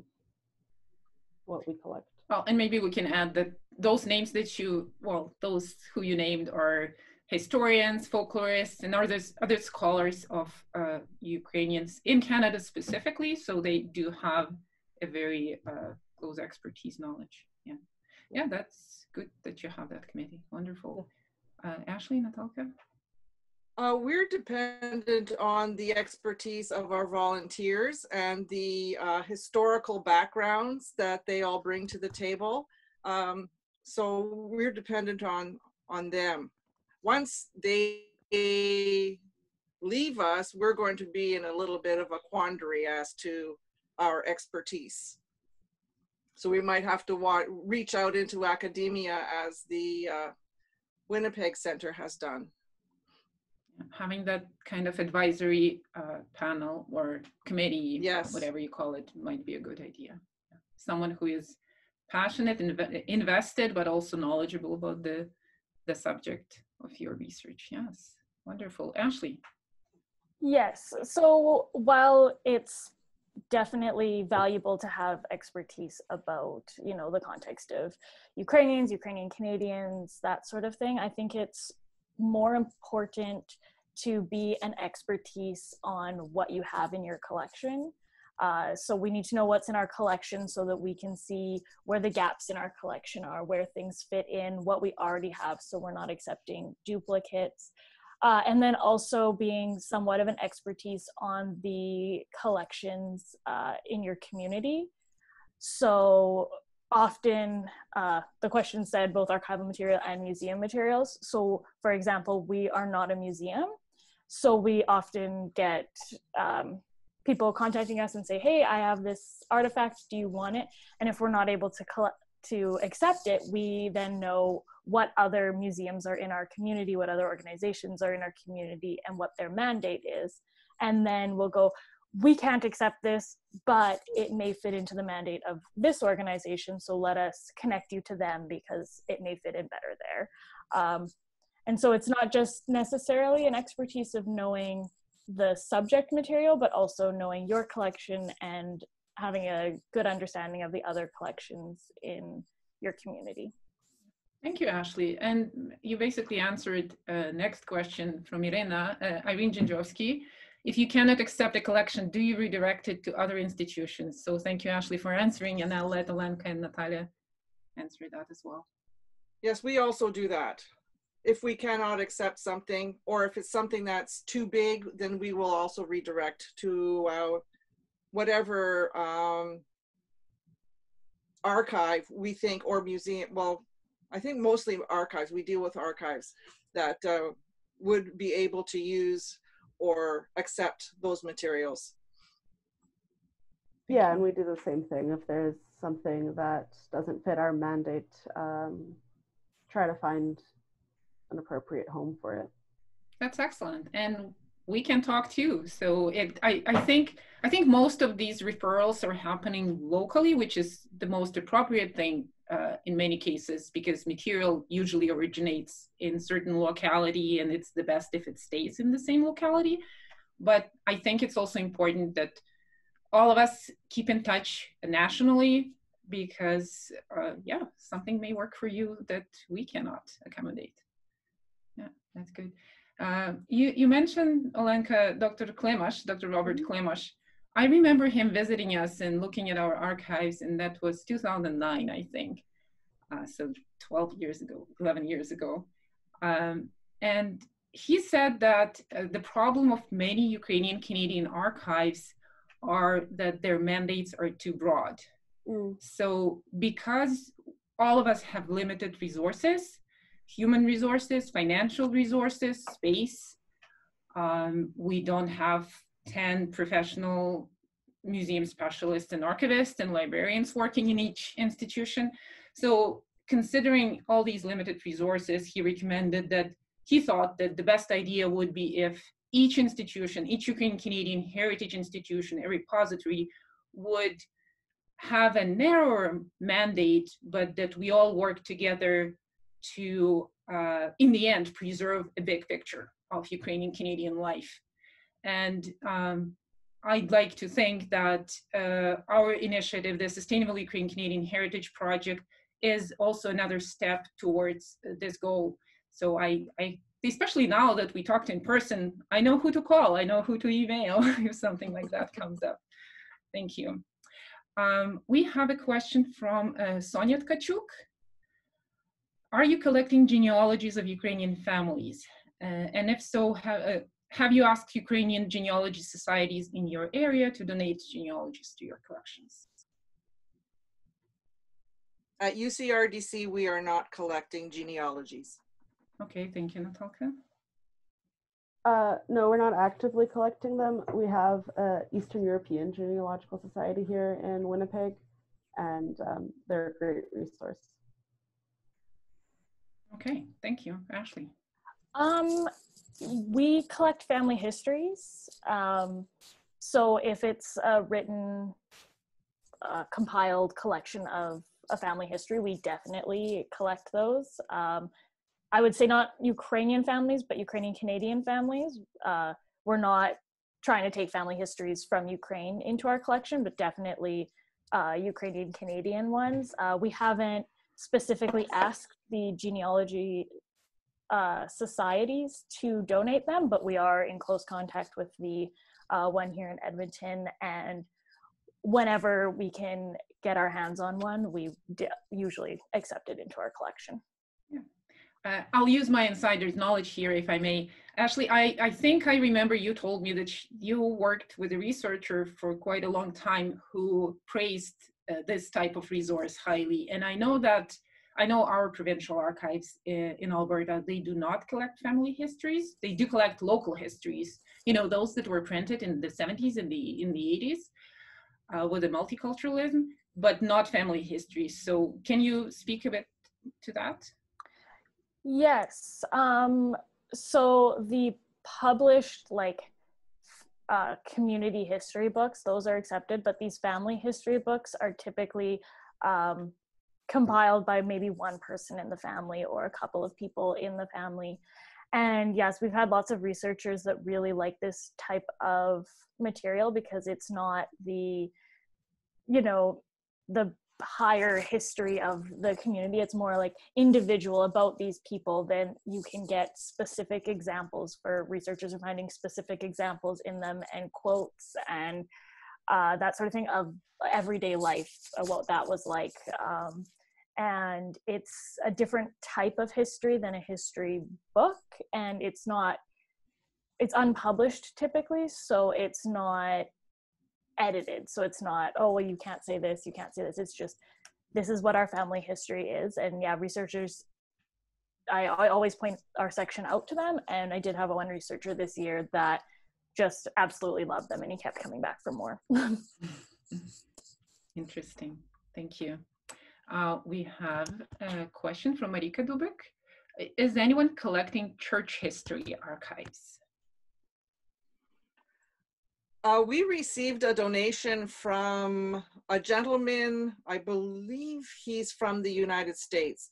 what we collect. Well, and maybe we can add that those names that you, well, those who you named are historians, folklorists, and others, other scholars of uh, Ukrainians in Canada specifically. So they do have a very uh, close expertise knowledge. Yeah, yeah, that's good that you have that committee. Wonderful. Uh, Ashley, Natalka? Uh, we're dependent on the expertise of our volunteers and the uh, historical backgrounds that they all bring to the table. Um, so we're dependent on on them. Once they leave us, we're going to be in a little bit of a quandary as to our expertise. So we might have to reach out into academia as the uh, Winnipeg Center has done having that kind of advisory uh, panel or committee, yes. whatever you call it, might be a good idea. Someone who is passionate, inv- invested, but also knowledgeable about the the subject of your research. Yes, wonderful, Ashley. Yes. So while it's definitely valuable to have expertise about you know the context of ukrainians ukrainian canadians that sort of thing i think it's more important to be an expertise on what you have in your collection. Uh, so we need to know what's in our collection so that we can see where the gaps in our collection are, where things fit in, what we already have, so we're not accepting duplicates. Uh, and then also being somewhat of an expertise on the collections uh, in your community. So often uh, the question said both archival material and museum materials. So, for example, we are not a museum, so we often get um, people contacting us and say, "Hey, I have this artifact. Do you want it?" And if we're not able to collect to accept it, we then know what other museums are in our community, what other organizations are in our community, and what their mandate is. And then we'll go, we can't accept this, but it may fit into the mandate of this organization. So let us connect you to them because it may fit in better there. Um, and so it's not just necessarily an expertise of knowing the subject material, but also knowing your collection and having a good understanding of the other collections in your community. Thank you, Ashley. And you basically answered uh, next question from Irena, uh, Irene Jinjowski if you cannot accept a collection, do you redirect it to other institutions? So thank you, Ashley, for answering, and I'll let Olenka and Natalia answer that as well. Yes, we also do that. If we cannot accept something, or if it's something that's too big, then we will also redirect to uh, whatever um, archive we think, or museum, well, I think mostly archives, we deal with archives that uh, would be able to use or accept those materials. Yeah, and we do the same thing. If there's something that doesn't fit our mandate, um, try to find an appropriate home for it. That's excellent. And we can talk too. So it, I, I think I think most of these referrals are happening locally, which is the most appropriate thing uh, in many cases because material usually originates in certain locality and it's the best if it stays in the same locality. But I think it's also important that all of us keep in touch nationally because uh, yeah, something may work for you that we cannot accommodate. Yeah, that's good. Uh, you, you mentioned, Olenka, Dr. Klymasz, Dr. Robert mm -hmm. I remember him visiting us and looking at our archives, and that was 2009, I think. Uh, so 12 years ago, 11 years ago. Um, and he said that uh, the problem of many Ukrainian Canadian archives are that their mandates are too broad. Mm. So, because all of us have limited resources, human resources, financial resources, space, um, we don't have 10 professional museum specialists and archivists and librarians working in each institution. So considering all these limited resources, he recommended that he thought that the best idea would be if each institution, each Ukrainian Canadian heritage institution, a repository would have a narrower mandate, but that we all work together to uh, in the end, preserve a big picture of Ukrainian Canadian life. And um, I'd like to think that uh, our initiative, the Sustainable Ukraine Canadian Heritage Project, is also another step towards uh, this goal. So I, I, especially now that we talked in person, I know who to call, I know who to email *laughs* if something like that comes up. Thank you. Um, we have a question from uh, Sonia Tkachuk. Are you collecting genealogies of Ukrainian families? Uh, and if so, have, uh, have you asked Ukrainian genealogy societies in your area to donate genealogies to your collections? At UCRDC, we are not collecting genealogies. Okay, thank you, Natalka. Uh, no, we're not actively collecting them. We have uh, Eastern European Genealogical Society here in Winnipeg, and um, they're a great resource. Okay, thank you, Ashley. Um, we collect family histories. Um, so if it's a written, uh, compiled collection of a family history, we definitely collect those. Um, I would say not Ukrainian families, but Ukrainian Canadian families. Uh, we're not trying to take family histories from Ukraine into our collection, but definitely uh, Ukrainian Canadian ones. Uh, we haven't specifically asked the genealogy uh, societies to donate them, but we are in close contact with the uh, one here in Edmonton. And whenever we can get our hands on one, we usually accept it into our collection. Yeah. Uh, I'll use my insider's knowledge here, if I may. Ashley, I, I think I remember you told me that you worked with a researcher for quite a long time who praised uh, this type of resource highly. And I know that I know our provincial archives in, in, Alberta, they do not collect family histories. They do collect local histories, you know, those that were printed in the 70s and the in the 80s uh, with the multiculturalism, but not family histories. So can you speak a bit to that? Yes. Um, so the published like uh, community history books, those are accepted, but these family history books are typically um, compiled by maybe one person in the family or a couple of people in the family. And yes, we've had lots of researchers that really like this type of material because it's not the, you know, the higher history of the community. It's more like individual about these people. Then you can get specific examples for researchers are finding specific examples in them and quotes and uh, that sort of thing of everyday life, uh, what that was like. Um, and it's a different type of history than a history book and it's not it's unpublished typically so it's not edited. So it's not oh well you can't say this you can't say this. It's just this is what our family history is and yeah researchers I, I always point our section out to them and i did have one researcher this year that just absolutely loved them and he kept coming back for more. *laughs* *laughs* Interesting. Thank you uh, we have a question from Marika Dubik. Is anyone collecting church history archives? Uh, we received a donation from a gentleman, I believe he's from the United States,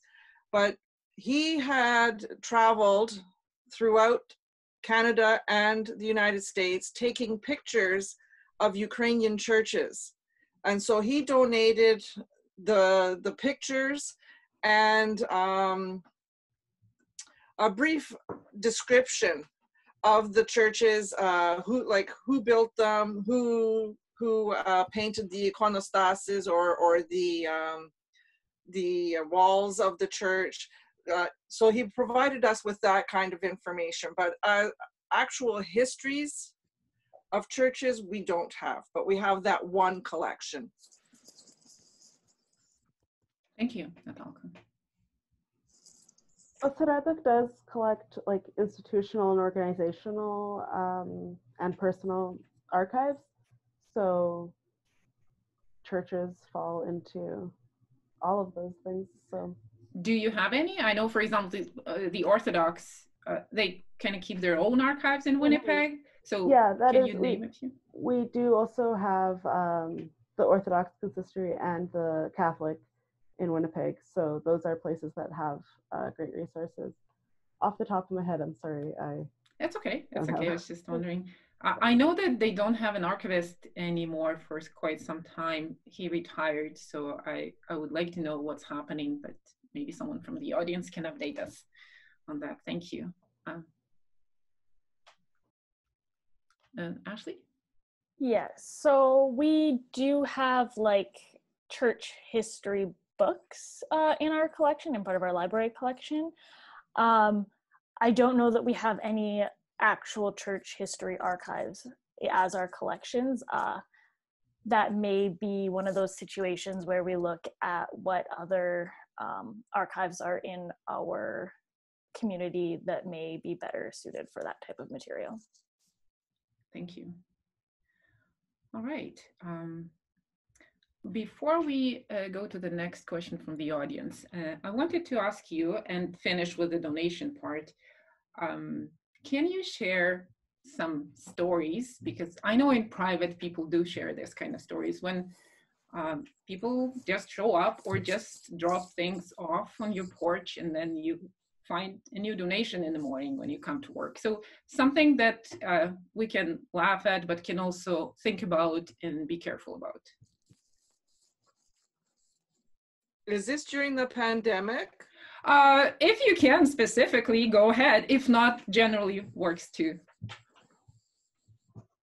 but he had traveled throughout Canada and the United States taking pictures of Ukrainian churches. And so he donated the the pictures and um, a brief description of the churches, uh, who like who built them, who who uh, painted the iconostasis or or the um, the walls of the church. Uh, so he provided us with that kind of information, but uh, actual histories of churches we don't have, but we have that one collection. Thank you, Natalka. Oseredok does collect like institutional and organizational um, and personal archives. So churches fall into all of those things. So, do you have any? I know, for example, the, uh, the Orthodox uh, they kind of keep their own archives in Winnipeg. So, yeah, that can is, you name we, a few? We do also have um, the Orthodox Consistory and the Catholic in Winnipeg. So those are places that have uh, great resources. off the top of my head, I'm sorry. I That's okay. That's okay. I was just wondering. I, I know that they don't have an archivist anymore for quite some time. He retired, so I, I would like to know what's happening, but maybe someone from the audience can update us on that. Thank you. Um, uh, Ashley? Yes. So we do have like church history books uh, in our collection and part of our library collection. Um, I don't know that we have any actual church history archives as our collections. Uh, that may be one of those situations where we look at what other um, archives are in our community that may be better suited for that type of material. Thank you. All right. Um, before we uh, go to the next question from the audience, uh, I wanted to ask you and finish with the donation part. Um, can you share some stories? Because I know in private people do share this kind of stories when um, people just show up or just drop things off on your porch and then you find a new donation in the morning when you come to work. So something that uh, we can laugh at, but can also think about and be careful about. Is this during the pandemic? Uh, if you can specifically, go ahead. If not, generally works too.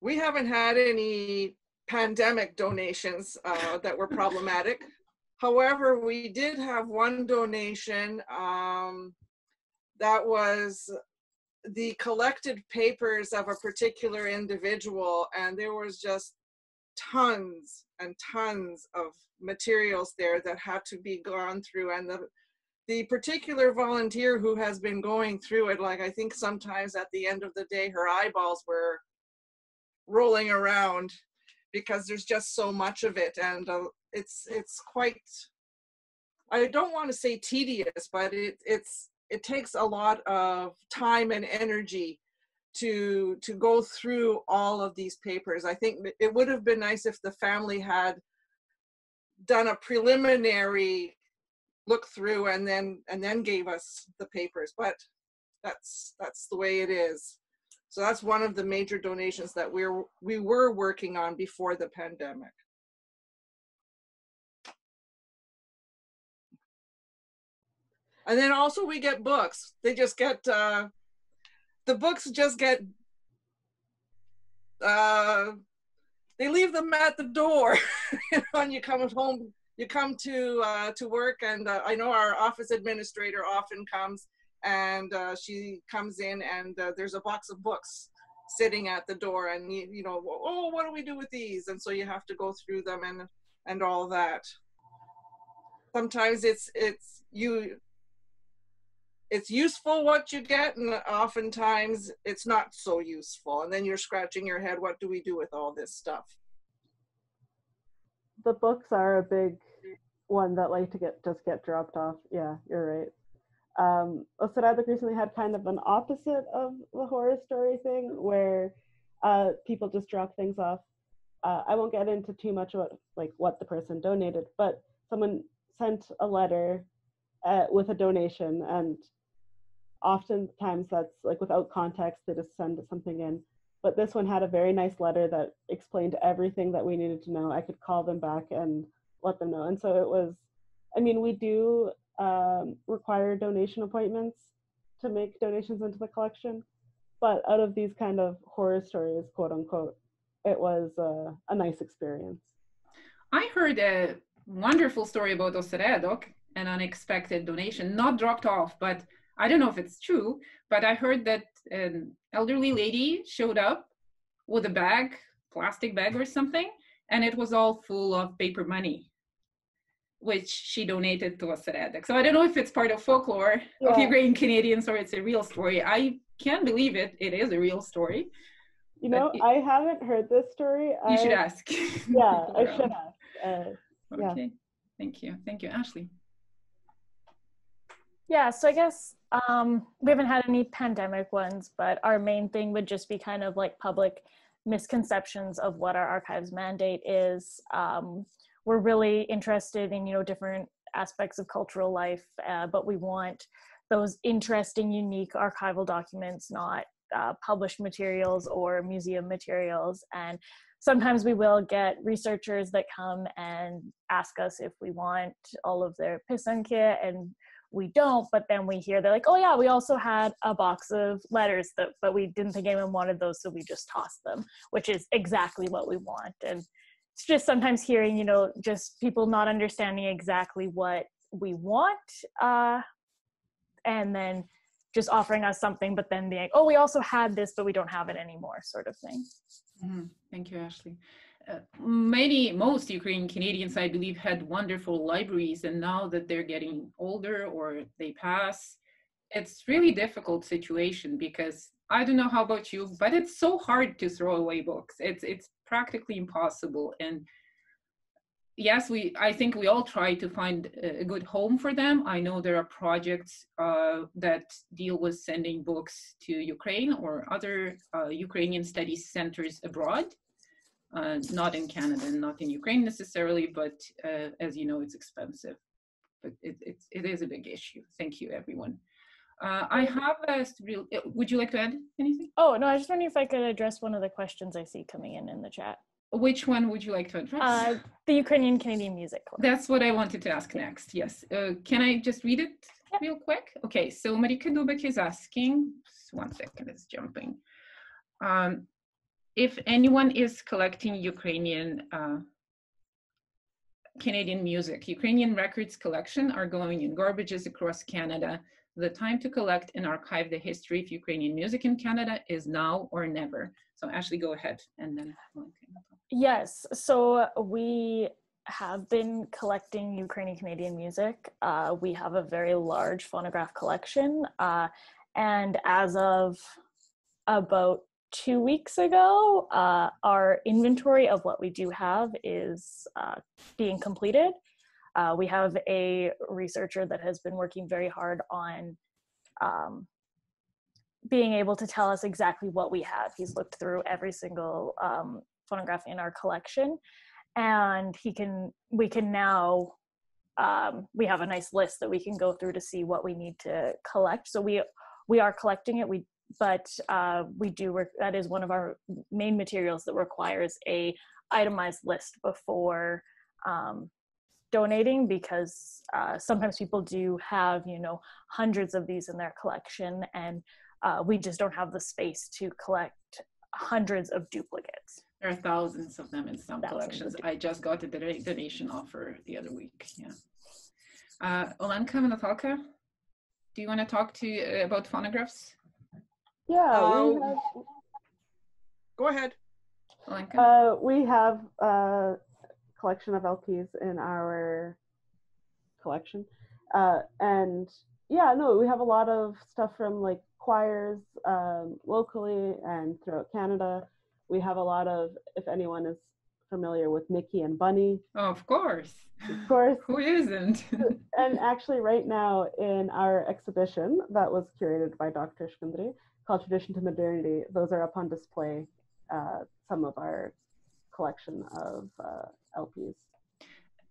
We haven't had any pandemic donations uh, that were problematic. However, we did have one donation um, that was the collected papers of a particular individual, and there was just tons and tons of materials there that had to be gone through. And the the particular volunteer who has been going through it, like I think sometimes at the end of the day, her eyeballs were rolling around because there's just so much of it, and uh, it's it's quite. I don't want to say tedious, but it it's it takes a lot of time and energy to to go through all of these papers. I think it would have been nice if the family had done a preliminary look through and then and then gave us the papers but that's that's the way it is. So that's one of the major donations that we're we were working on before the pandemic. And then also we get books. They just get uh the books just get uh they leave them at the door. *laughs* When you come home you come to uh, to work and uh, i know our office administrator often comes and uh, she comes in and uh, there's a box of books sitting at the door and you, you know oh what do we do with these? And so you have to go through them and and all that. Sometimes it's it's you it's useful what you get and oftentimes it's not so useful and then you're scratching your head what do we do with all this stuff the books are a big one that like to get just get dropped off. Yeah, you're right. Um, Oseredok recently had kind of an opposite of the horror story thing where uh, people just drop things off. Uh, I won't get into too much about like what the person donated, but someone sent a letter uh, with a donation, and oftentimes that's like without context, they just send something in. But this one had a very nice letter that explained everything that we needed to know. I could call them back and let them know. And so it was, I mean, we do um, require donation appointments to make donations into the collection. But out of these kind of horror stories, quote unquote, it was a nice experience. I heard a wonderful story about Oseredok, an unexpected donation, not dropped off, but I don't know if it's true, but I heard that an elderly lady showed up with a bag, plastic bag or something, and it was all full of paper money, which she donated to Oseredok. So I don't know if it's part of folklore Yeah. of Ukrainian Canadians or it's a real story. I can't believe it. It is a real story. You know, it- I haven't heard this story. You I, should ask. *laughs* Yeah, I should ask. Uh, yeah. Okay. Thank you. Thank you, Ashley. Yeah, so I guess um, we haven't had any pandemic ones, but our main thing would just be kind of like public misconceptions of what our archives mandate is. Um, we're really interested in you know different aspects of cultural life, uh, but we want those interesting, unique archival documents, not uh, published materials or museum materials. And sometimes we will get researchers that come and ask us if we want all of their kit and we don't but then we hear they're like oh yeah we also had a box of letters that but we didn't think anyone wanted those so we just tossed them which is exactly what we want. And it's just sometimes hearing you know just people not understanding exactly what we want uh and then just offering us something but then being oh we also had this but we don't have it anymore sort of thing. Mm-hmm. thank you ashley uh, many, most Ukrainian Canadians, I believe, had wonderful libraries, and now that they're getting older or they pass, it's really difficult situation because I don't know how about you, but it's so hard to throw away books. It's it's practically impossible. And yes, we I think we all try to find a good home for them. I know there are projects uh, that deal with sending books to Ukraine or other uh, Ukrainian studies centers abroad uh, not in Canada and not in Ukraine necessarily, but uh, as you know, it's expensive. But it, it, it is a big issue. Thank you, everyone. Uh, I have a real, uh, would you like to add anything? Oh, no, I just wondering if I could address one of the questions I see coming in in the chat. Which one would you like to address? Uh, the Ukrainian Canadian music. That's what I wanted to ask next. Yes. Uh, can I just read it yeah. real quick? Okay. So Marika Dubek is asking, one second, it's jumping. Um, if anyone is collecting Ukrainian uh, Canadian music, Ukrainian records collection are going in garbages across Canada. The time to collect and archive the history of Ukrainian music in Canada is now or never. So Ashley, go ahead and then. Yes, so we have been collecting Ukrainian Canadian music. Uh, we have a very large phonograph collection. Uh, and as of about two weeks ago. Uh, our inventory of what we do have is uh, being completed. Uh, we have a researcher that has been working very hard on um, being able to tell us exactly what we have. He's looked through every single um, phonograph in our collection, and he can. We can now. Um, we have a nice list that we can go through to see what we need to collect. So we we are collecting it. We but uh, we do work that is one of our main materials that requires a itemized list before um, donating because uh, sometimes people do have you know hundreds of these in their collection and uh, we just don't have the space to collect hundreds of duplicates. There are thousands of them in some thousands collections. i just got a donation offer the other week yeah. Uh, olenka Natalka, do you want to talk to uh, about phonographs yeah, we have, go ahead. Uh, we have a collection of LPs in our collection. Uh, and yeah, no, we have a lot of stuff from like choirs um, locally and throughout Canada. We have a lot of, if anyone is familiar with Mickey and Bunny. Oh, of course. Of course. Who isn't? and actually, right now in our exhibition that was curated by Dr. Shkandrij, called Tradition to Modernity, those are up on display, uh, some of our collection of uh, LPs.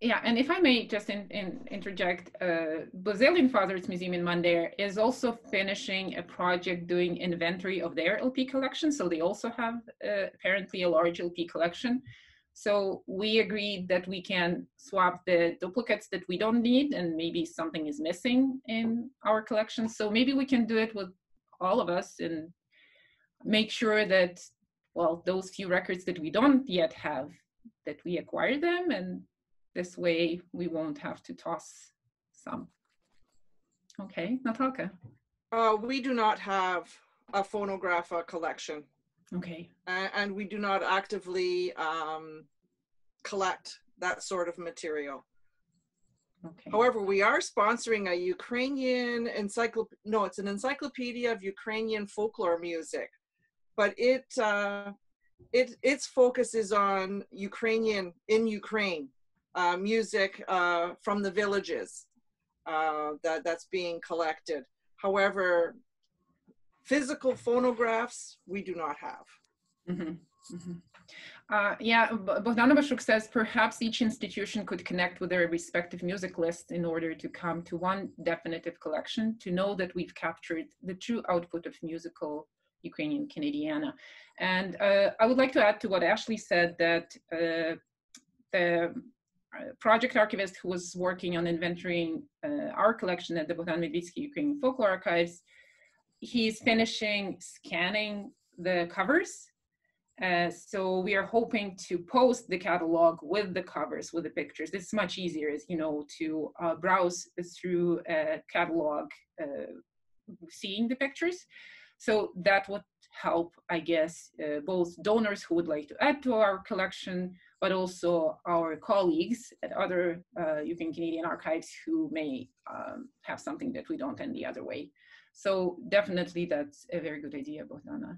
Yeah, and if I may just in, in, interject, uh, Basilian Fathers Museum in Mundare is also finishing a project doing inventory of their LP collection. So they also have uh, apparently a large LP collection. So we agreed that we can swap the duplicates that we don't need and maybe something is missing in our collection. So maybe we can do it with all of us and make sure that well those few records that we don't yet have that we acquire them and this way we won't have to toss some. Okay natalka? Uh, we do not have a phonograph collection. Okay. And, and we do not actively um, collect that sort of material Okay. However, we are sponsoring a Ukrainian encyclopedia. No, it's an encyclopedia of Ukrainian folklore music, but it uh, it its focus is on Ukrainian in Ukraine uh, music uh, from the villages uh, that that's being collected. However, physical phonographs we do not have. Mm -hmm. Mm -hmm. Uh, yeah, Bogdana Bashuk says perhaps each institution could connect with their respective music lists in order to come to one definitive collection to know that we've captured the true output of musical Ukrainian Canadiana. And uh, I would like to add to what Ashley said that uh, the uh, project archivist who was working on inventorying uh, our collection at the Bohdan Medwidsky Ukrainian Folklore Archives, he's finishing scanning the covers uh, so we are hoping to post the catalog with the covers, with the pictures. It's much easier, as you know, to uh, browse through a catalog, uh, seeing the pictures. So that would help, I guess, uh, both donors who would like to add to our collection, but also our colleagues at other uh, Ukraine Canadian archives who may um, have something that we don't and the other way. So definitely that's a very good idea, both Bogdana.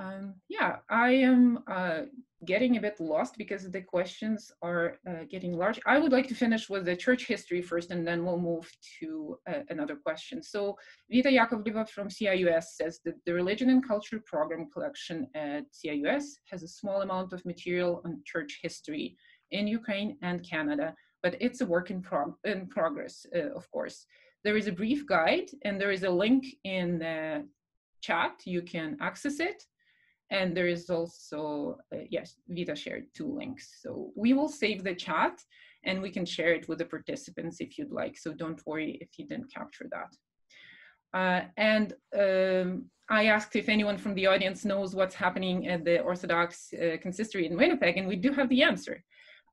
Um, yeah, I am uh, getting a bit lost because the questions are uh, getting large. I would like to finish with the church history first, and then we'll move to uh, another question. So Vita Yakovleva from CIUS says that the Religion and Culture Program collection at CIUS has a small amount of material on church history in Ukraine and Canada, but it's a work in, prog in progress, uh, of course. There is a brief guide, and there is a link in the chat. You can access it. And there is also, uh, yes, Vita shared two links. So we will save the chat and we can share it with the participants if you'd like. So don't worry if you didn't capture that. Uh, and um, I asked if anyone from the audience knows what's happening at the Orthodox uh, consistory in Winnipeg, and we do have the answer.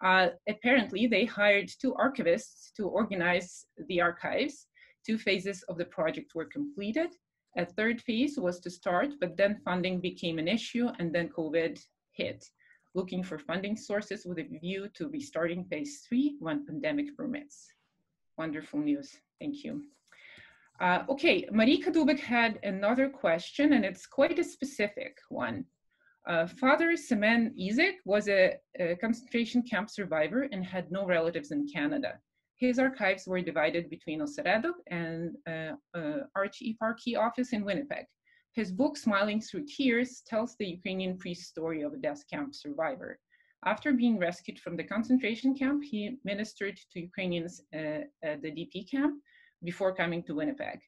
Uh, apparently, they hired two archivists to organize the archives. Two phases of the project were completed, a third phase was to start, but then funding became an issue and then COVID hit. Looking for funding sources with a view to restarting phase three when pandemic permits. Wonderful news, thank you. Uh, okay, Marika Dubek had another question and it's quite a specific one. Uh, Father Semen Izyk was a, a concentration camp survivor and had no relatives in Canada. His archives were divided between Oseredok and uh, uh, office in Winnipeg. His book, Smiling Through Tears, tells the Ukrainian priest story of a death camp survivor. After being rescued from the concentration camp, he ministered to Ukrainians uh, at the DP camp before coming to Winnipeg.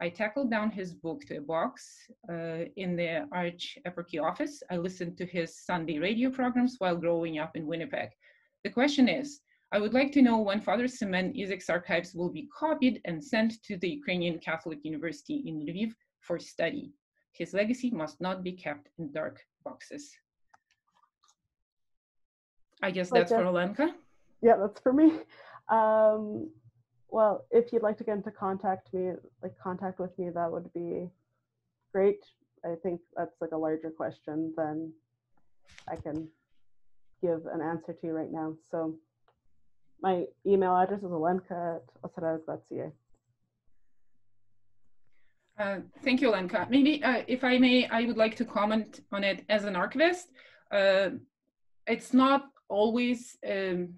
I tackled down his book to a box uh, in the Archieparchy office. I listened to his Sunday radio programs while growing up in Winnipeg. The question is, I would like to know when Father Semen Izyk's archives will be copied and sent to the Ukrainian Catholic University in Lviv for study. His legacy must not be kept in dark boxes. I guess that's for Olenka. Yeah, that's for me. Um, well, if you'd like to get into contact me, like contact with me, that would be great. I think that's like a larger question than I can give an answer to right now. So my email address is olenka at Uh, thank you, Lenka. Maybe uh, if I may, I would like to comment on it as an archivist. Uh, it's not always um,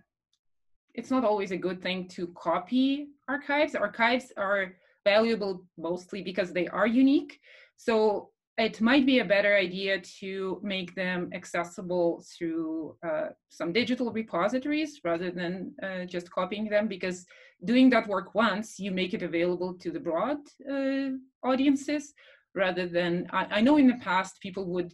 it's not always a good thing to copy archives. Archives are valuable mostly because they are unique. So it might be a better idea to make them accessible through uh, some digital repositories rather than uh, just copying them because doing that work once you make it available to the broad uh, audiences rather than I, I, know in the past people would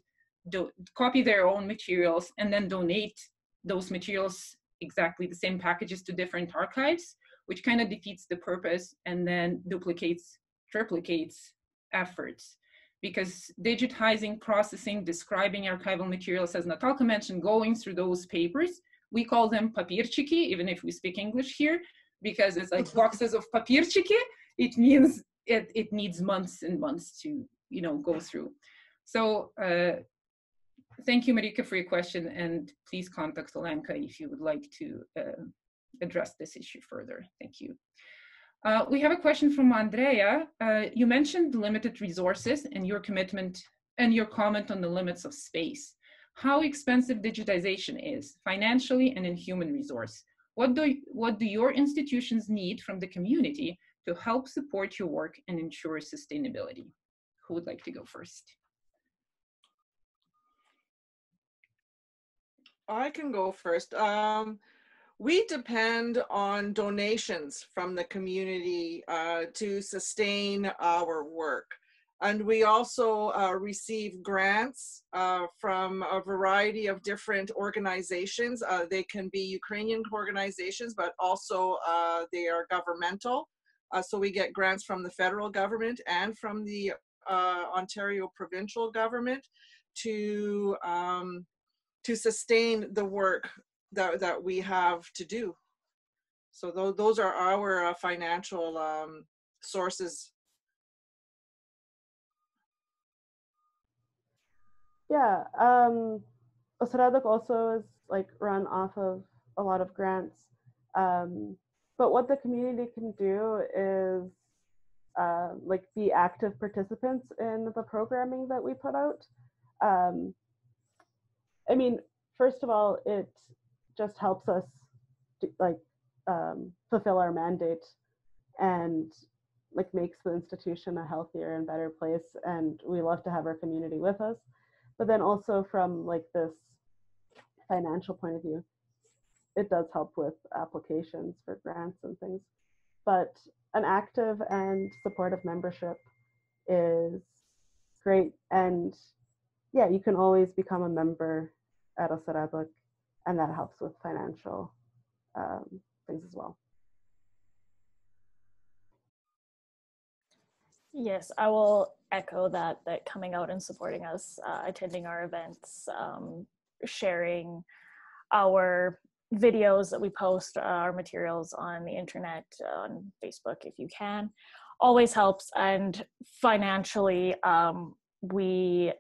do, copy their own materials and then donate those materials exactly the same packages to different archives which kind of defeats the purpose and then duplicates triplicates efforts because digitizing, processing, describing archival materials, as Natalka mentioned, going through those papers, we call them papirchiki, even if we speak English here, because it's like boxes of papirchiki. It means it, it needs months and months to, you know, go through. So uh, thank you, Marika, for your question, and please contact Olenka if you would like to uh, address this issue further. Thank you. Uh, we have a question from Andrea. Uh, you mentioned limited resources and your commitment and your comment on the limits of space. How expensive digitization is financially and in human resource. What do, what do your institutions need from the community to help support your work and ensure sustainability? Who would like to go first? I can go first. Um, we depend on donations from the community uh, to sustain our work. And we also uh, receive grants uh, from a variety of different organizations. Uh, they can be Ukrainian organizations, but also uh, they are governmental. Uh, so we get grants from the federal government and from the Ontario provincial government to um, to sustain the work that that we have to do. So th- those are our uh, financial um, sources. Yeah, um, Oseredok also is like run off of a lot of grants. Um, but what the community can do is uh, like be active participants in the programming that we put out. Um, I mean, first of all, it just helps us to, like um, fulfill our mandate and like makes the institution a healthier and better place. And we love to have our community with us. But then also from like this financial point of view, it does help with applications for grants and things. But an active and supportive membership is great. And yeah, you can always become a member at Oseredok, and that helps with financial um, things as well. Yes, I will echo that. That coming out and supporting us, uh, attending our events, um, sharing our videos that we post, uh, our materials on the internet, on Facebook, if you can, always helps. And financially, um, we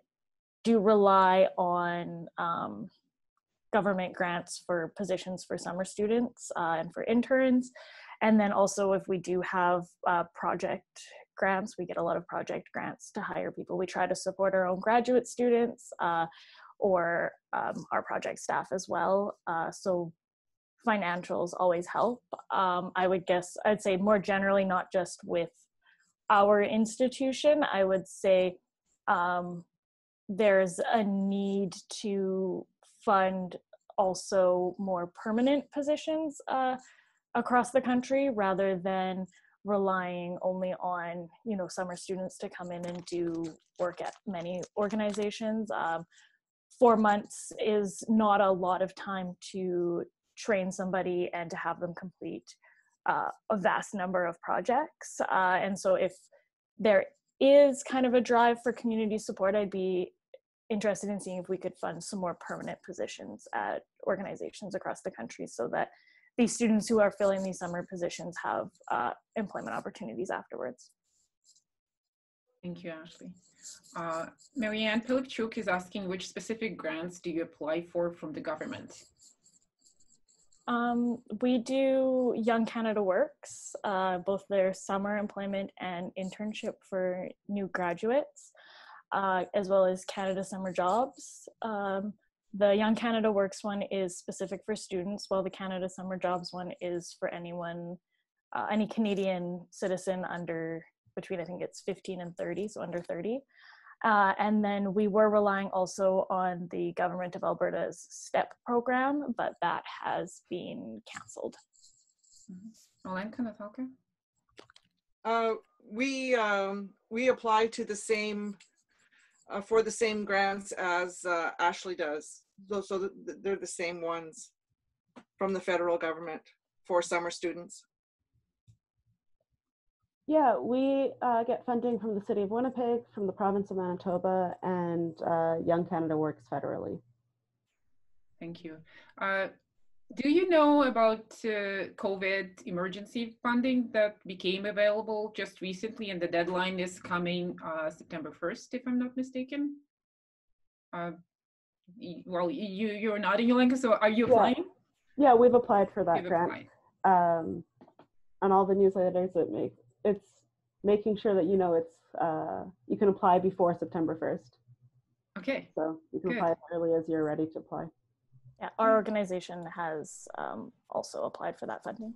do rely on um, government grants for positions for summer students uh, and for interns. And then also, if we do have uh, project grants, we get a lot of project grants to hire people. We try to support our own graduate students uh, or um, our project staff as well. Uh, so financials always help. Um, I would guess, I'd say more generally, not just with our institution, I would say um, there's a need to fund also more permanent positions uh, across the country rather than relying only on you know summer students to come in and do work at many organizations. Um, four months is not a lot of time to train somebody and to have them complete uh, a vast number of projects. Uh, and so if there is kind of a drive for community support i'd be interested in seeing if we could fund some more permanent positions at organizations across the country so that these students who are filling these summer positions have uh, employment opportunities afterwards. Thank you, Ashley. Uh, Marianne Pilipchuk is asking which specific grants do you apply for from the government? Um, we do Young Canada Works, uh, both their summer employment and internship for new graduates uh, as well as Canada Summer Jobs. Um, the Young Canada Works one is specific for students, while the Canada Summer Jobs one is for anyone, uh, any Canadian citizen under between I think it's 15 and 30, so under 30. Uh, and then we were relying also on the government of Alberta's STEP program, but that has been canceled. Mm-hmm. Olenka Natalka? Uh, we um, we apply to the same uh, for the same grants as uh, Ashley does. So, so th- they're the same ones from the federal government for summer students. Yeah, we uh, get funding from the City of Winnipeg, from the Province of Manitoba, and uh, Young Canada Works federally. Thank you. Do you know about uh, COVID emergency funding that became available just recently and the deadline is coming uh, September 1st, if I'm not mistaken? Uh, well, you, you're nodding, Yolenka, so are you applying? Yeah, yeah we've applied for that You've grant. Um, on all the newsletters, it make, it's making sure that you know it's, uh, you can apply before September 1st. Okay. So you can Good. apply as early as you're ready to apply. Yeah, our organization has um, also applied for that funding.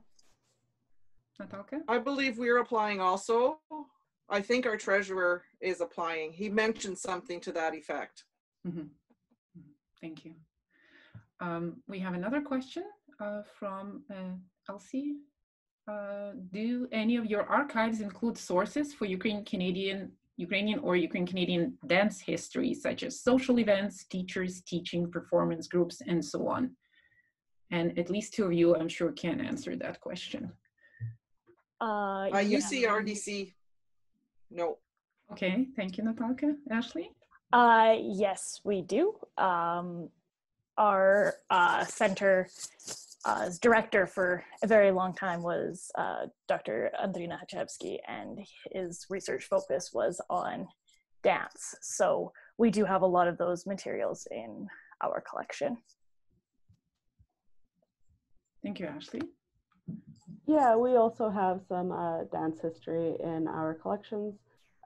Natalka? I believe we're applying also. I think our treasurer is applying. He mentioned something to that effect. Mhm. Mhm. Thank you. Um, we have another question uh, from uh, Elsie. Uh, do any of your archives include sources for Ukrainian Canadian, Ukrainian or Ukrainian Canadian dance history, such as social events, teachers, teaching, performance groups, and so on? And at least two of you, I'm sure, can answer that question. Uh, Uh, yeah. UCRDC, no. Okay, thank you, Natalka. Ashley? Uh, yes, we do. Um, our uh, center uh, director for a very long time was uh, Dr. Andriy Nahachewsky, and his research focus was on dance. So we do have a lot of those materials in our collection. Thank you, Ashley. Yeah, we also have some uh, dance history in our collections,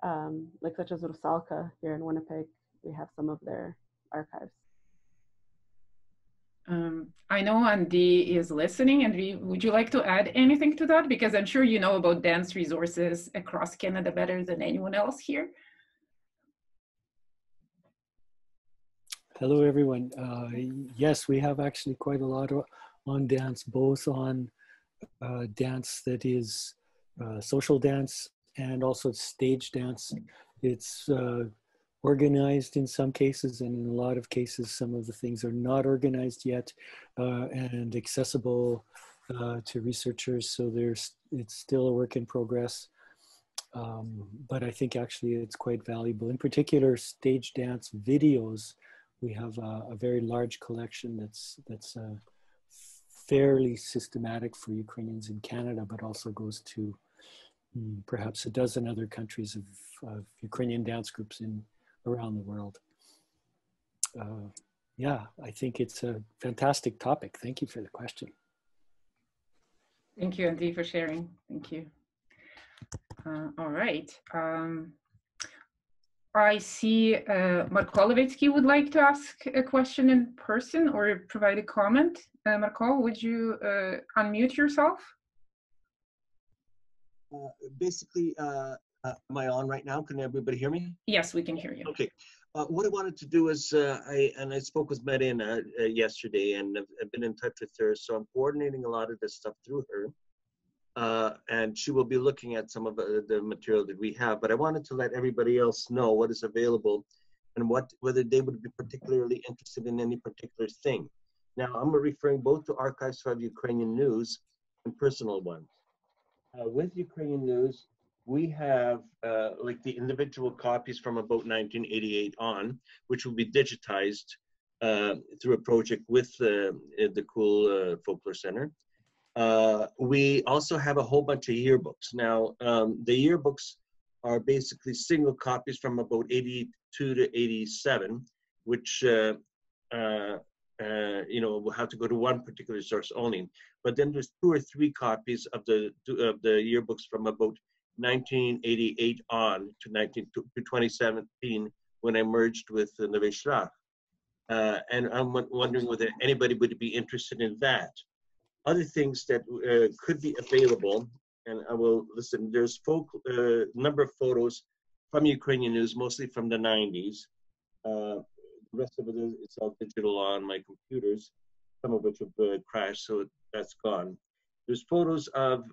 um, like such as Rusalka here in Winnipeg. We have some of their archives. Um, I know Andy is listening. Andy, would you like to add anything to that? Because I'm sure you know about dance resources across Canada better than anyone else here. Hello, everyone. Uh, yes, we have actually quite a lot o- on dance, both on uh, dance that is uh, social dance and also stage dance. It's uh, organized in some cases, and in a lot of cases, some of the things are not organized yet uh, and accessible uh, to researchers. So there's it's still a work in progress. Um, but I think actually it's quite valuable. In particular, stage dance videos we have a, a very large collection that's that's uh, fairly systematic for Ukrainians in Canada, but also goes to mm, perhaps a dozen other countries of, of Ukrainian dance groups in around the world. Uh, yeah, I think it's a fantastic topic. Thank you for the question. Thank you, Andy, for sharing. Thank you. Uh, all right. Um, I see uh, Marko Levytsky would like to ask a question in person or provide a comment. Uh, Marko, would you uh, unmute yourself? Uh, basically, uh, uh, am I on right now? Can everybody hear me? Yes, we can hear you. Okay. Uh, what I wanted to do is, uh, I and I spoke with Marina uh, yesterday, and I've, I've been in touch with her, so I'm coordinating a lot of this stuff through her. Uh, and she will be looking at some of the, the material that we have. But I wanted to let everybody else know what is available, and what whether they would be particularly interested in any particular thing. Now, I'm referring both to archives of Ukrainian news and personal ones. Uh, with Ukrainian news, we have uh, like the individual copies from about 1988 on, which will be digitized uh, through a project with uh, the Kule uh, Folklore Center. Uh, we also have a whole bunch of yearbooks. Now, um, the yearbooks are basically single copies from about 82 to 87, which uh, uh, you know, we'll have to go to one particular source only. But then there's two or three copies of the of the yearbooks from about 1988 on to 19 to 2017 when I merged with the Neve. Uh, and I'm won- wondering whether anybody would be interested in that. Other things that uh, could be available, and I will listen. There's folk uh, number of photos from Ukrainian news, mostly from the 90s. Uh, the rest of it is it's all digital on my computers, some of which have uh, crashed, so that's gone. There's photos of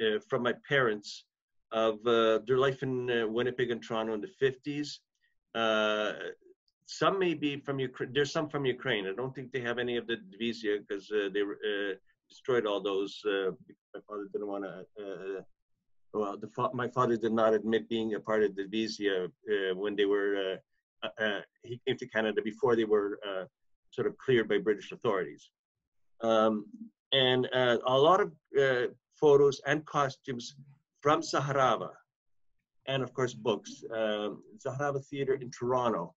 uh, from my parents of uh, their life in uh, Winnipeg and Toronto in the 50s. Uh, some may be from Ukraine. There's some from Ukraine. I don't think they have any of the divizia because uh, they uh, destroyed all those. My father didn't want to. Well, the fa- my father did not admit being a part of the divizia when they were. He came to Canada before they were sort of cleared by British authorities. Um, and uh, a lot of uh, photos and costumes from Saharava, and of course books. Um, Theater in Toronto.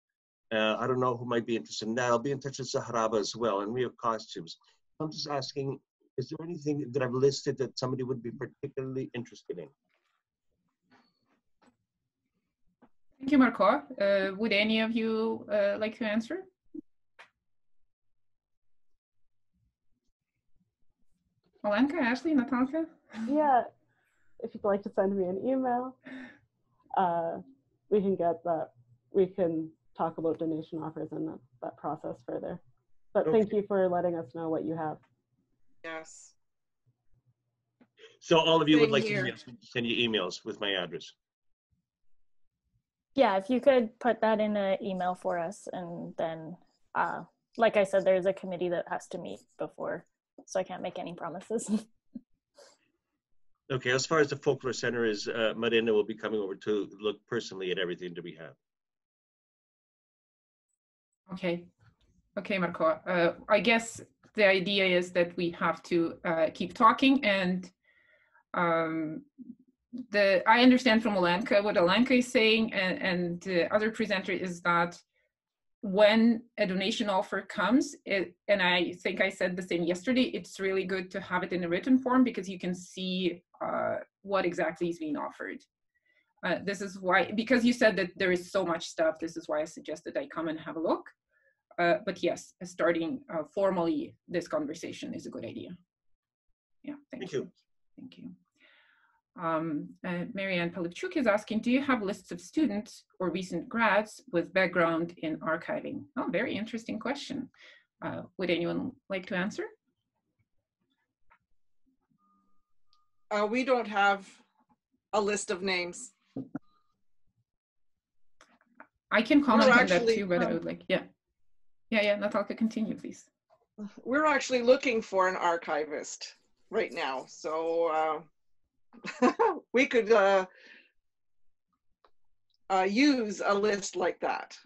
Uh, I don't know who might be interested in that. I'll be in touch with Saharava as well, and we have costumes. I'm just asking, is there anything that I've listed that somebody would be particularly interested in? Thank you, Marco. Uh, would any of you uh, like to answer? Olenka, Ashley, Natalka? Yeah, if you'd like to send me an email, uh, we can get that. We can talk about donation offers and that, that process further. But Okay. thank you for letting us know what you have. Yes. So all of you would like to here. email- send you emails with my address. Yeah, if you could put that in an email for us, and then, uh, like I said, there's a committee that has to meet before, so I can't make any promises. *laughs* Okay, as far as the folklore center is, uh, Marina will be coming over to look personally at everything that we have. Okay. Okay, Marco. Uh, I guess the idea is that we have to uh, keep talking and um, the I understand from Olenka what Olenka is saying and, and the other presenter is that when a donation offer comes, it, and I think I said the same yesterday, it's really good to have it in a written form because you can see uh, what exactly is being offered. Uh, this is why, because you said that there is so much stuff, this is why I suggested I come and have a look. Uh, but yes, starting uh, formally this conversation is a good idea. Yeah, thank, Thank you. you. Thank you. Um, uh, Marianne Palipchuk is asking, do you have lists of students or recent grads with background in archiving? Oh, very interesting question. Uh, would anyone like to answer? Uh, we don't have a list of names. I can comment on that too, but I um, would like, yeah. Yeah, yeah, Natalka, continue, please. We're actually looking for an archivist right now, so uh, *laughs* we could uh, uh, use a list like that.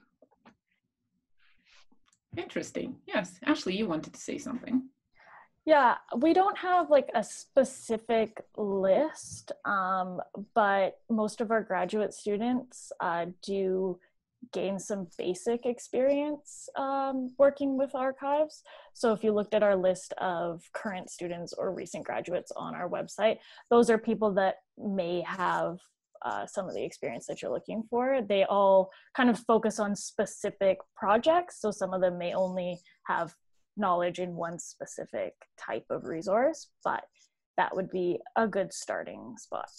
Interesting. Yes, Ashley, you wanted to say something. Yeah, we don't have like a specific list, um, but most of our graduate students uh, do gain some basic experience um, working with archives. So if you looked at our list of current students or recent graduates on our website, those are people that may have uh, some of the experience that you're looking for. They all kind of focus on specific projects. So some of them may only have knowledge in one specific type of resource, but that would be a good starting spot.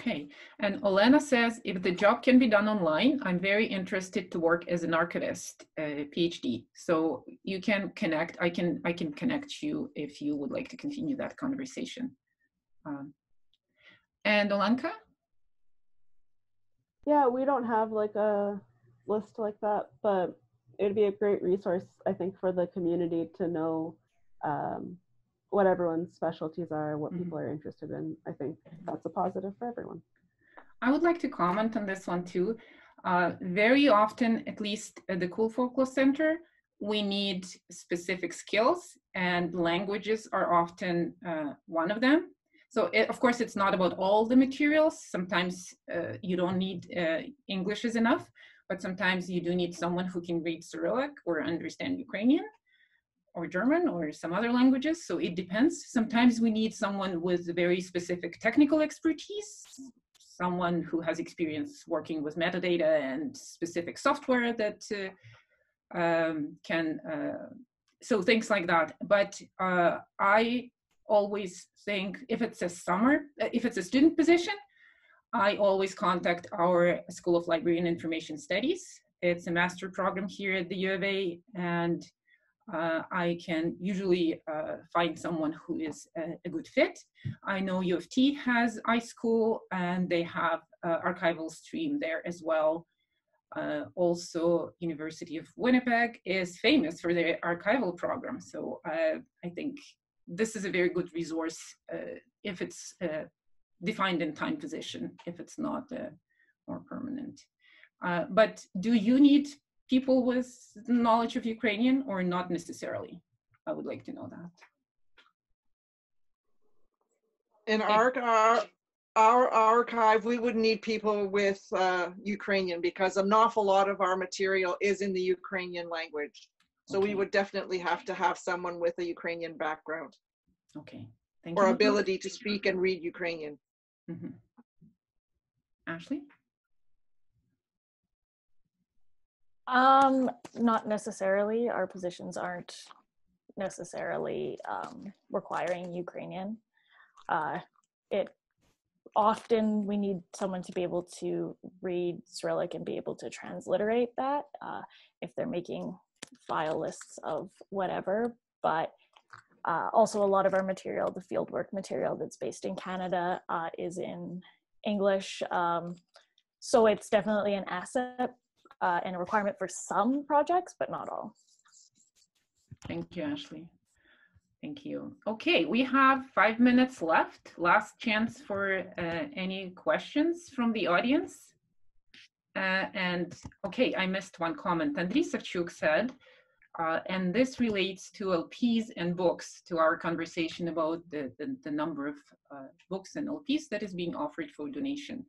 Okay, and Olena says, if the job can be done online, I'm very interested to work as an archivist, uh, PhD. So you can connect, I can, I can connect you if you would like to continue that conversation. Um, and Olenka? Yeah, we don't have like a list like that, but it'd be a great resource, I think, for the community to know um, what everyone's specialties are, what people are interested in. I think that's a positive for everyone. I would like to comment on this one too. Uh, very often, at least at the Kule Folklore Center, we need specific skills and languages are often uh, one of them. So it, of course, it's not about all the materials. Sometimes uh, you don't need uh, English is enough, but sometimes you do need someone who can read Cyrillic or understand Ukrainian or German or some other languages. So it depends. Sometimes we need someone with very specific technical expertise, someone who has experience working with metadata and specific software that uh, um, can, uh, so things like that. But uh, I always think if it's a summer, uh, if it's a student position, I always contact our School of Library and Information Studies. It's a master program here at the U of A, and uh, I can usually uh, find someone who is a, a, good fit. I know U of T has iSchool and they have uh, archival stream there as well. Uh, also, University of Winnipeg is famous for their archival program. So uh, I think this is a very good resource uh, if it's defined in time position, if it's not more permanent. But do you need people with knowledge of Ukrainian or not necessarily? I would like to know that. In our, our, our archive, we would need people with uh, Ukrainian because an awful lot of our material is in the Ukrainian language. So Okay. we would definitely have to have someone with a Ukrainian background Okay, thank or you. ability to speak and read Ukrainian. Mhm. Ashley? Um, not necessarily. Our positions aren't necessarily um, requiring Ukrainian. Uh, it often we need someone to be able to read Cyrillic and be able to transliterate that uh, if they're making file lists of whatever, but uh, also a lot of our material, the fieldwork material that's based in Canada uh, is in English. Um, so it's definitely an asset uh, and a requirement for some projects, but not all. Thank you, Ashley. Thank you. Okay, we have five minutes left. Last chance for uh, any questions from the audience. Uh, and okay, I missed one comment. Andriy Savchuk said, uh, and this relates to LPs and books, to our conversation about the, the, the number of uh, books and LPs that is being offered for donation.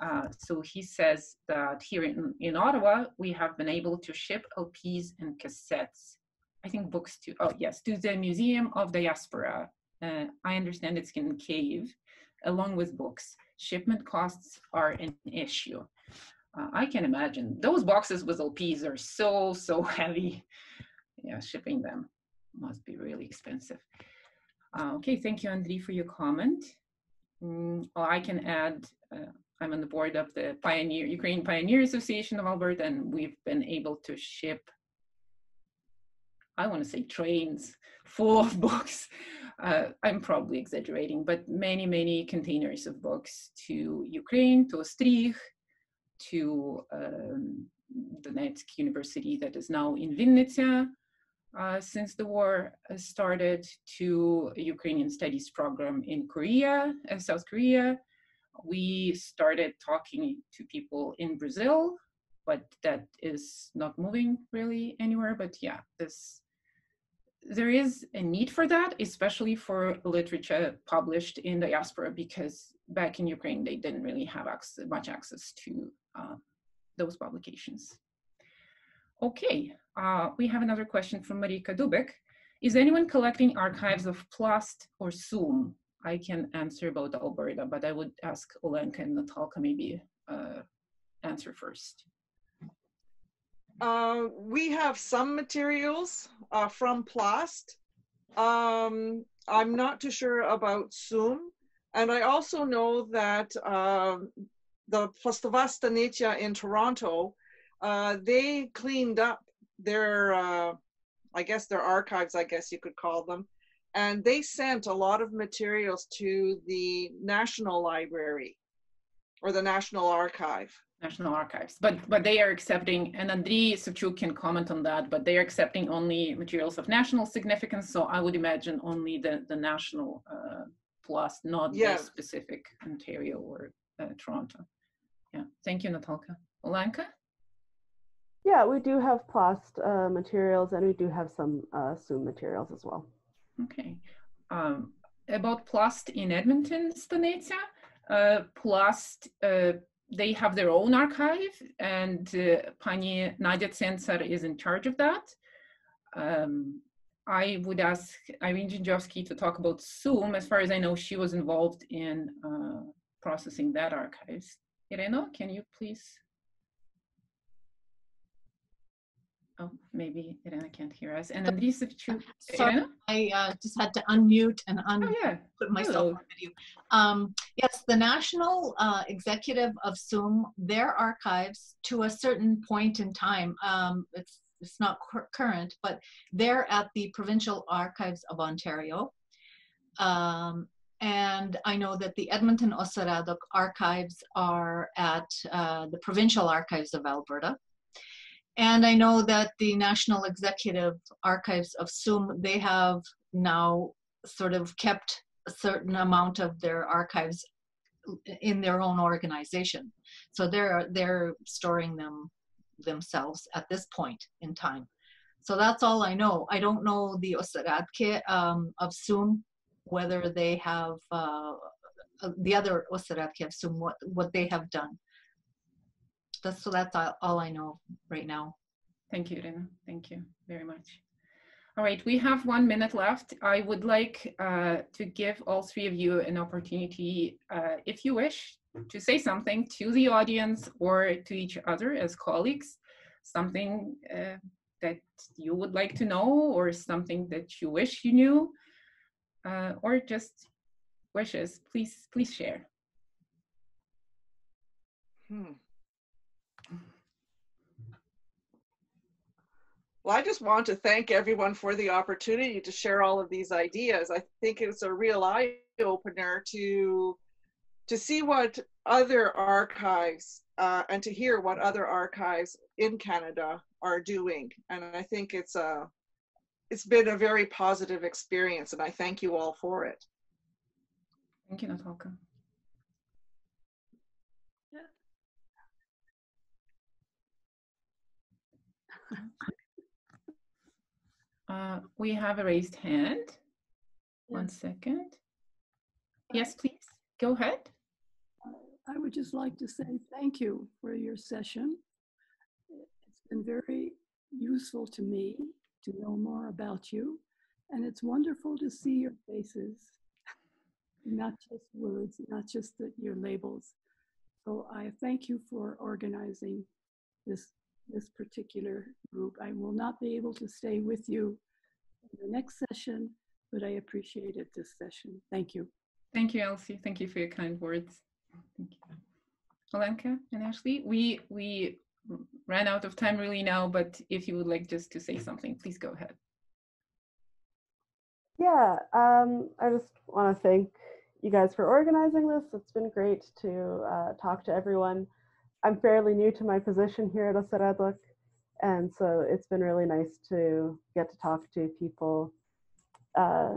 Uh, so he says that here in, in Ottawa, we have been able to ship LPs and cassettes I think books to, oh yes, to the Museum of Diaspora. Uh, I understand it's in Cave, along with books. Shipment costs are an issue. Uh, I can imagine those boxes with LPs are so, so *laughs* heavy. Yeah, shipping them must be really expensive. Uh, okay, thank you, Andri, for your comment. Mm, well, I can add, uh, I'm on the board of the Pioneer Ukraine Pioneer Association of Alberta, and we've been able to ship I want to say trains full of *laughs* books. Uh, I'm probably exaggerating, but many, many containers of books to Ukraine, to Ostrih, to um, Donetsk University that is now in Vinnytsia uh, since the war started, to Ukrainian studies program in Korea, uh, South Korea. We started talking to people in Brazil, but that is not moving really anywhere. But yeah, this there is a need for that, especially for literature published in diaspora, because back in Ukraine, they didn't really have access, much access to uh, those publications. Okay, uh, we have another question from Marika Dubek. Is anyone collecting archives of Plast or Sum? I can answer about Alberta, but I would ask Olenka and Natalka maybe uh, answer first. Uh, we have some materials uh, from Plast. Um, I'm not too sure about SUM. And I also know that uh, the Plastova Stanitsa in Toronto, uh, they cleaned up their, uh, I guess their archives, I guess you could call them. And they sent a lot of materials to the National Library or the National Archive. National Archives, but but they are accepting, and Andriy Savchuk can comment on that, but they are accepting only materials of national significance. So I would imagine only the the national uh, Plast, not yeah. the specific Ontario or uh, Toronto. Yeah, thank you, Natalka. Olenka. Yeah, we do have plast uh, materials, and we do have some uh, Sum materials as well. Okay. Um, about plast in Edmonton, Stanitsa, uh, plast uh, they have their own archive and uh, Pani Nadia Censar is in charge of that. Um, I would ask Irene Jinjovsky to talk about SUM. As far as I know, she was involved in uh, processing that archives. Irena, can you please Oh, maybe Irena can't hear us. And Andriy Savchuk. Sorry, Irena? I uh, just had to unmute and un oh, yeah. put myself Hello. on video. Um, yes, the National uh, Executive of Sum, their archives to a certain point in time, um, it's, it's not current, but they're at the Provincial Archives of Ontario. Um, and I know that the Edmonton Oseredok archives are at uh, the Provincial Archives of Alberta. And I know that the National Executive Archives of SUM, they have now sort of kept a certain amount of their archives in their own organization. So they're they're storing them themselves at this point in time. So that's all I know. I don't know the Osaradke um, of SUM, whether they have uh, the other Osaradke of SUM, what, what they have done that's so that's all I know right now. Thank you, Irina. Thank you very much. All right, we have one minute left. I would like uh, to give all three of you an opportunity, uh, if you wish, to say something to the audience or to each other as colleagues, something uh, that you would like to know or something that you wish you knew, uh, or just wishes. Please, please share. Hmm. Well, I just want to thank everyone for the opportunity to share all of these ideas. I think it's a real eye opener to to see what other archives uh, and to hear what other archives in Canada are doing. And I think it's a it's been a very positive experience, and I thank you all for it. Thank you, Natalka. *laughs* Uh, we have a raised hand. One second. Yes, please, go ahead. I would just like to say thank you for your session. It's been very useful to me to know more about you, and it's wonderful to see your faces, not just words, not just the, your labels. So I thank you for organizing this this particular group. I will not be able to stay with you in the next session, but I appreciated this session. Thank you. Thank you, Elsie. Thank you for your kind words. Thank you. Olenka and Ashley, we we ran out of time really now, but if you would like just to say something, please go ahead. Yeah, um, I just want to thank you guys for organizing this. It's been great to uh, talk to everyone. I'm fairly new to my position here at Oseredok, and so it's been really nice to get to talk to people uh,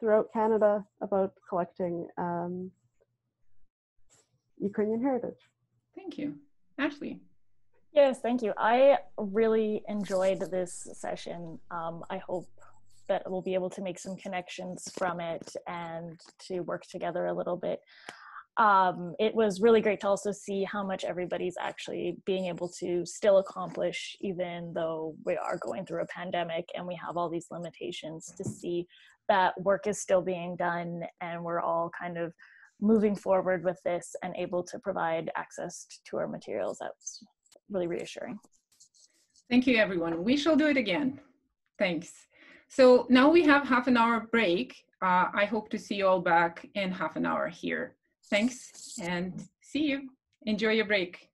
throughout Canada about collecting um, Ukrainian heritage. Thank you. Ashley. Yes, thank you. I really enjoyed this session. Um, I hope that we'll be able to make some connections from it and to work together a little bit um, it was really great to also see how much everybody's actually being able to still accomplish, even though we are going through a pandemic and we have all these limitations, to see that work is still being done and we're all kind of moving forward with this and able to provide access to our materials. That's really reassuring. Thank you, everyone. We shall do it again. Thanks. So now we have half an hour break. Uh, I hope to see you all back in half an hour here. Thanks and see you. Enjoy your break.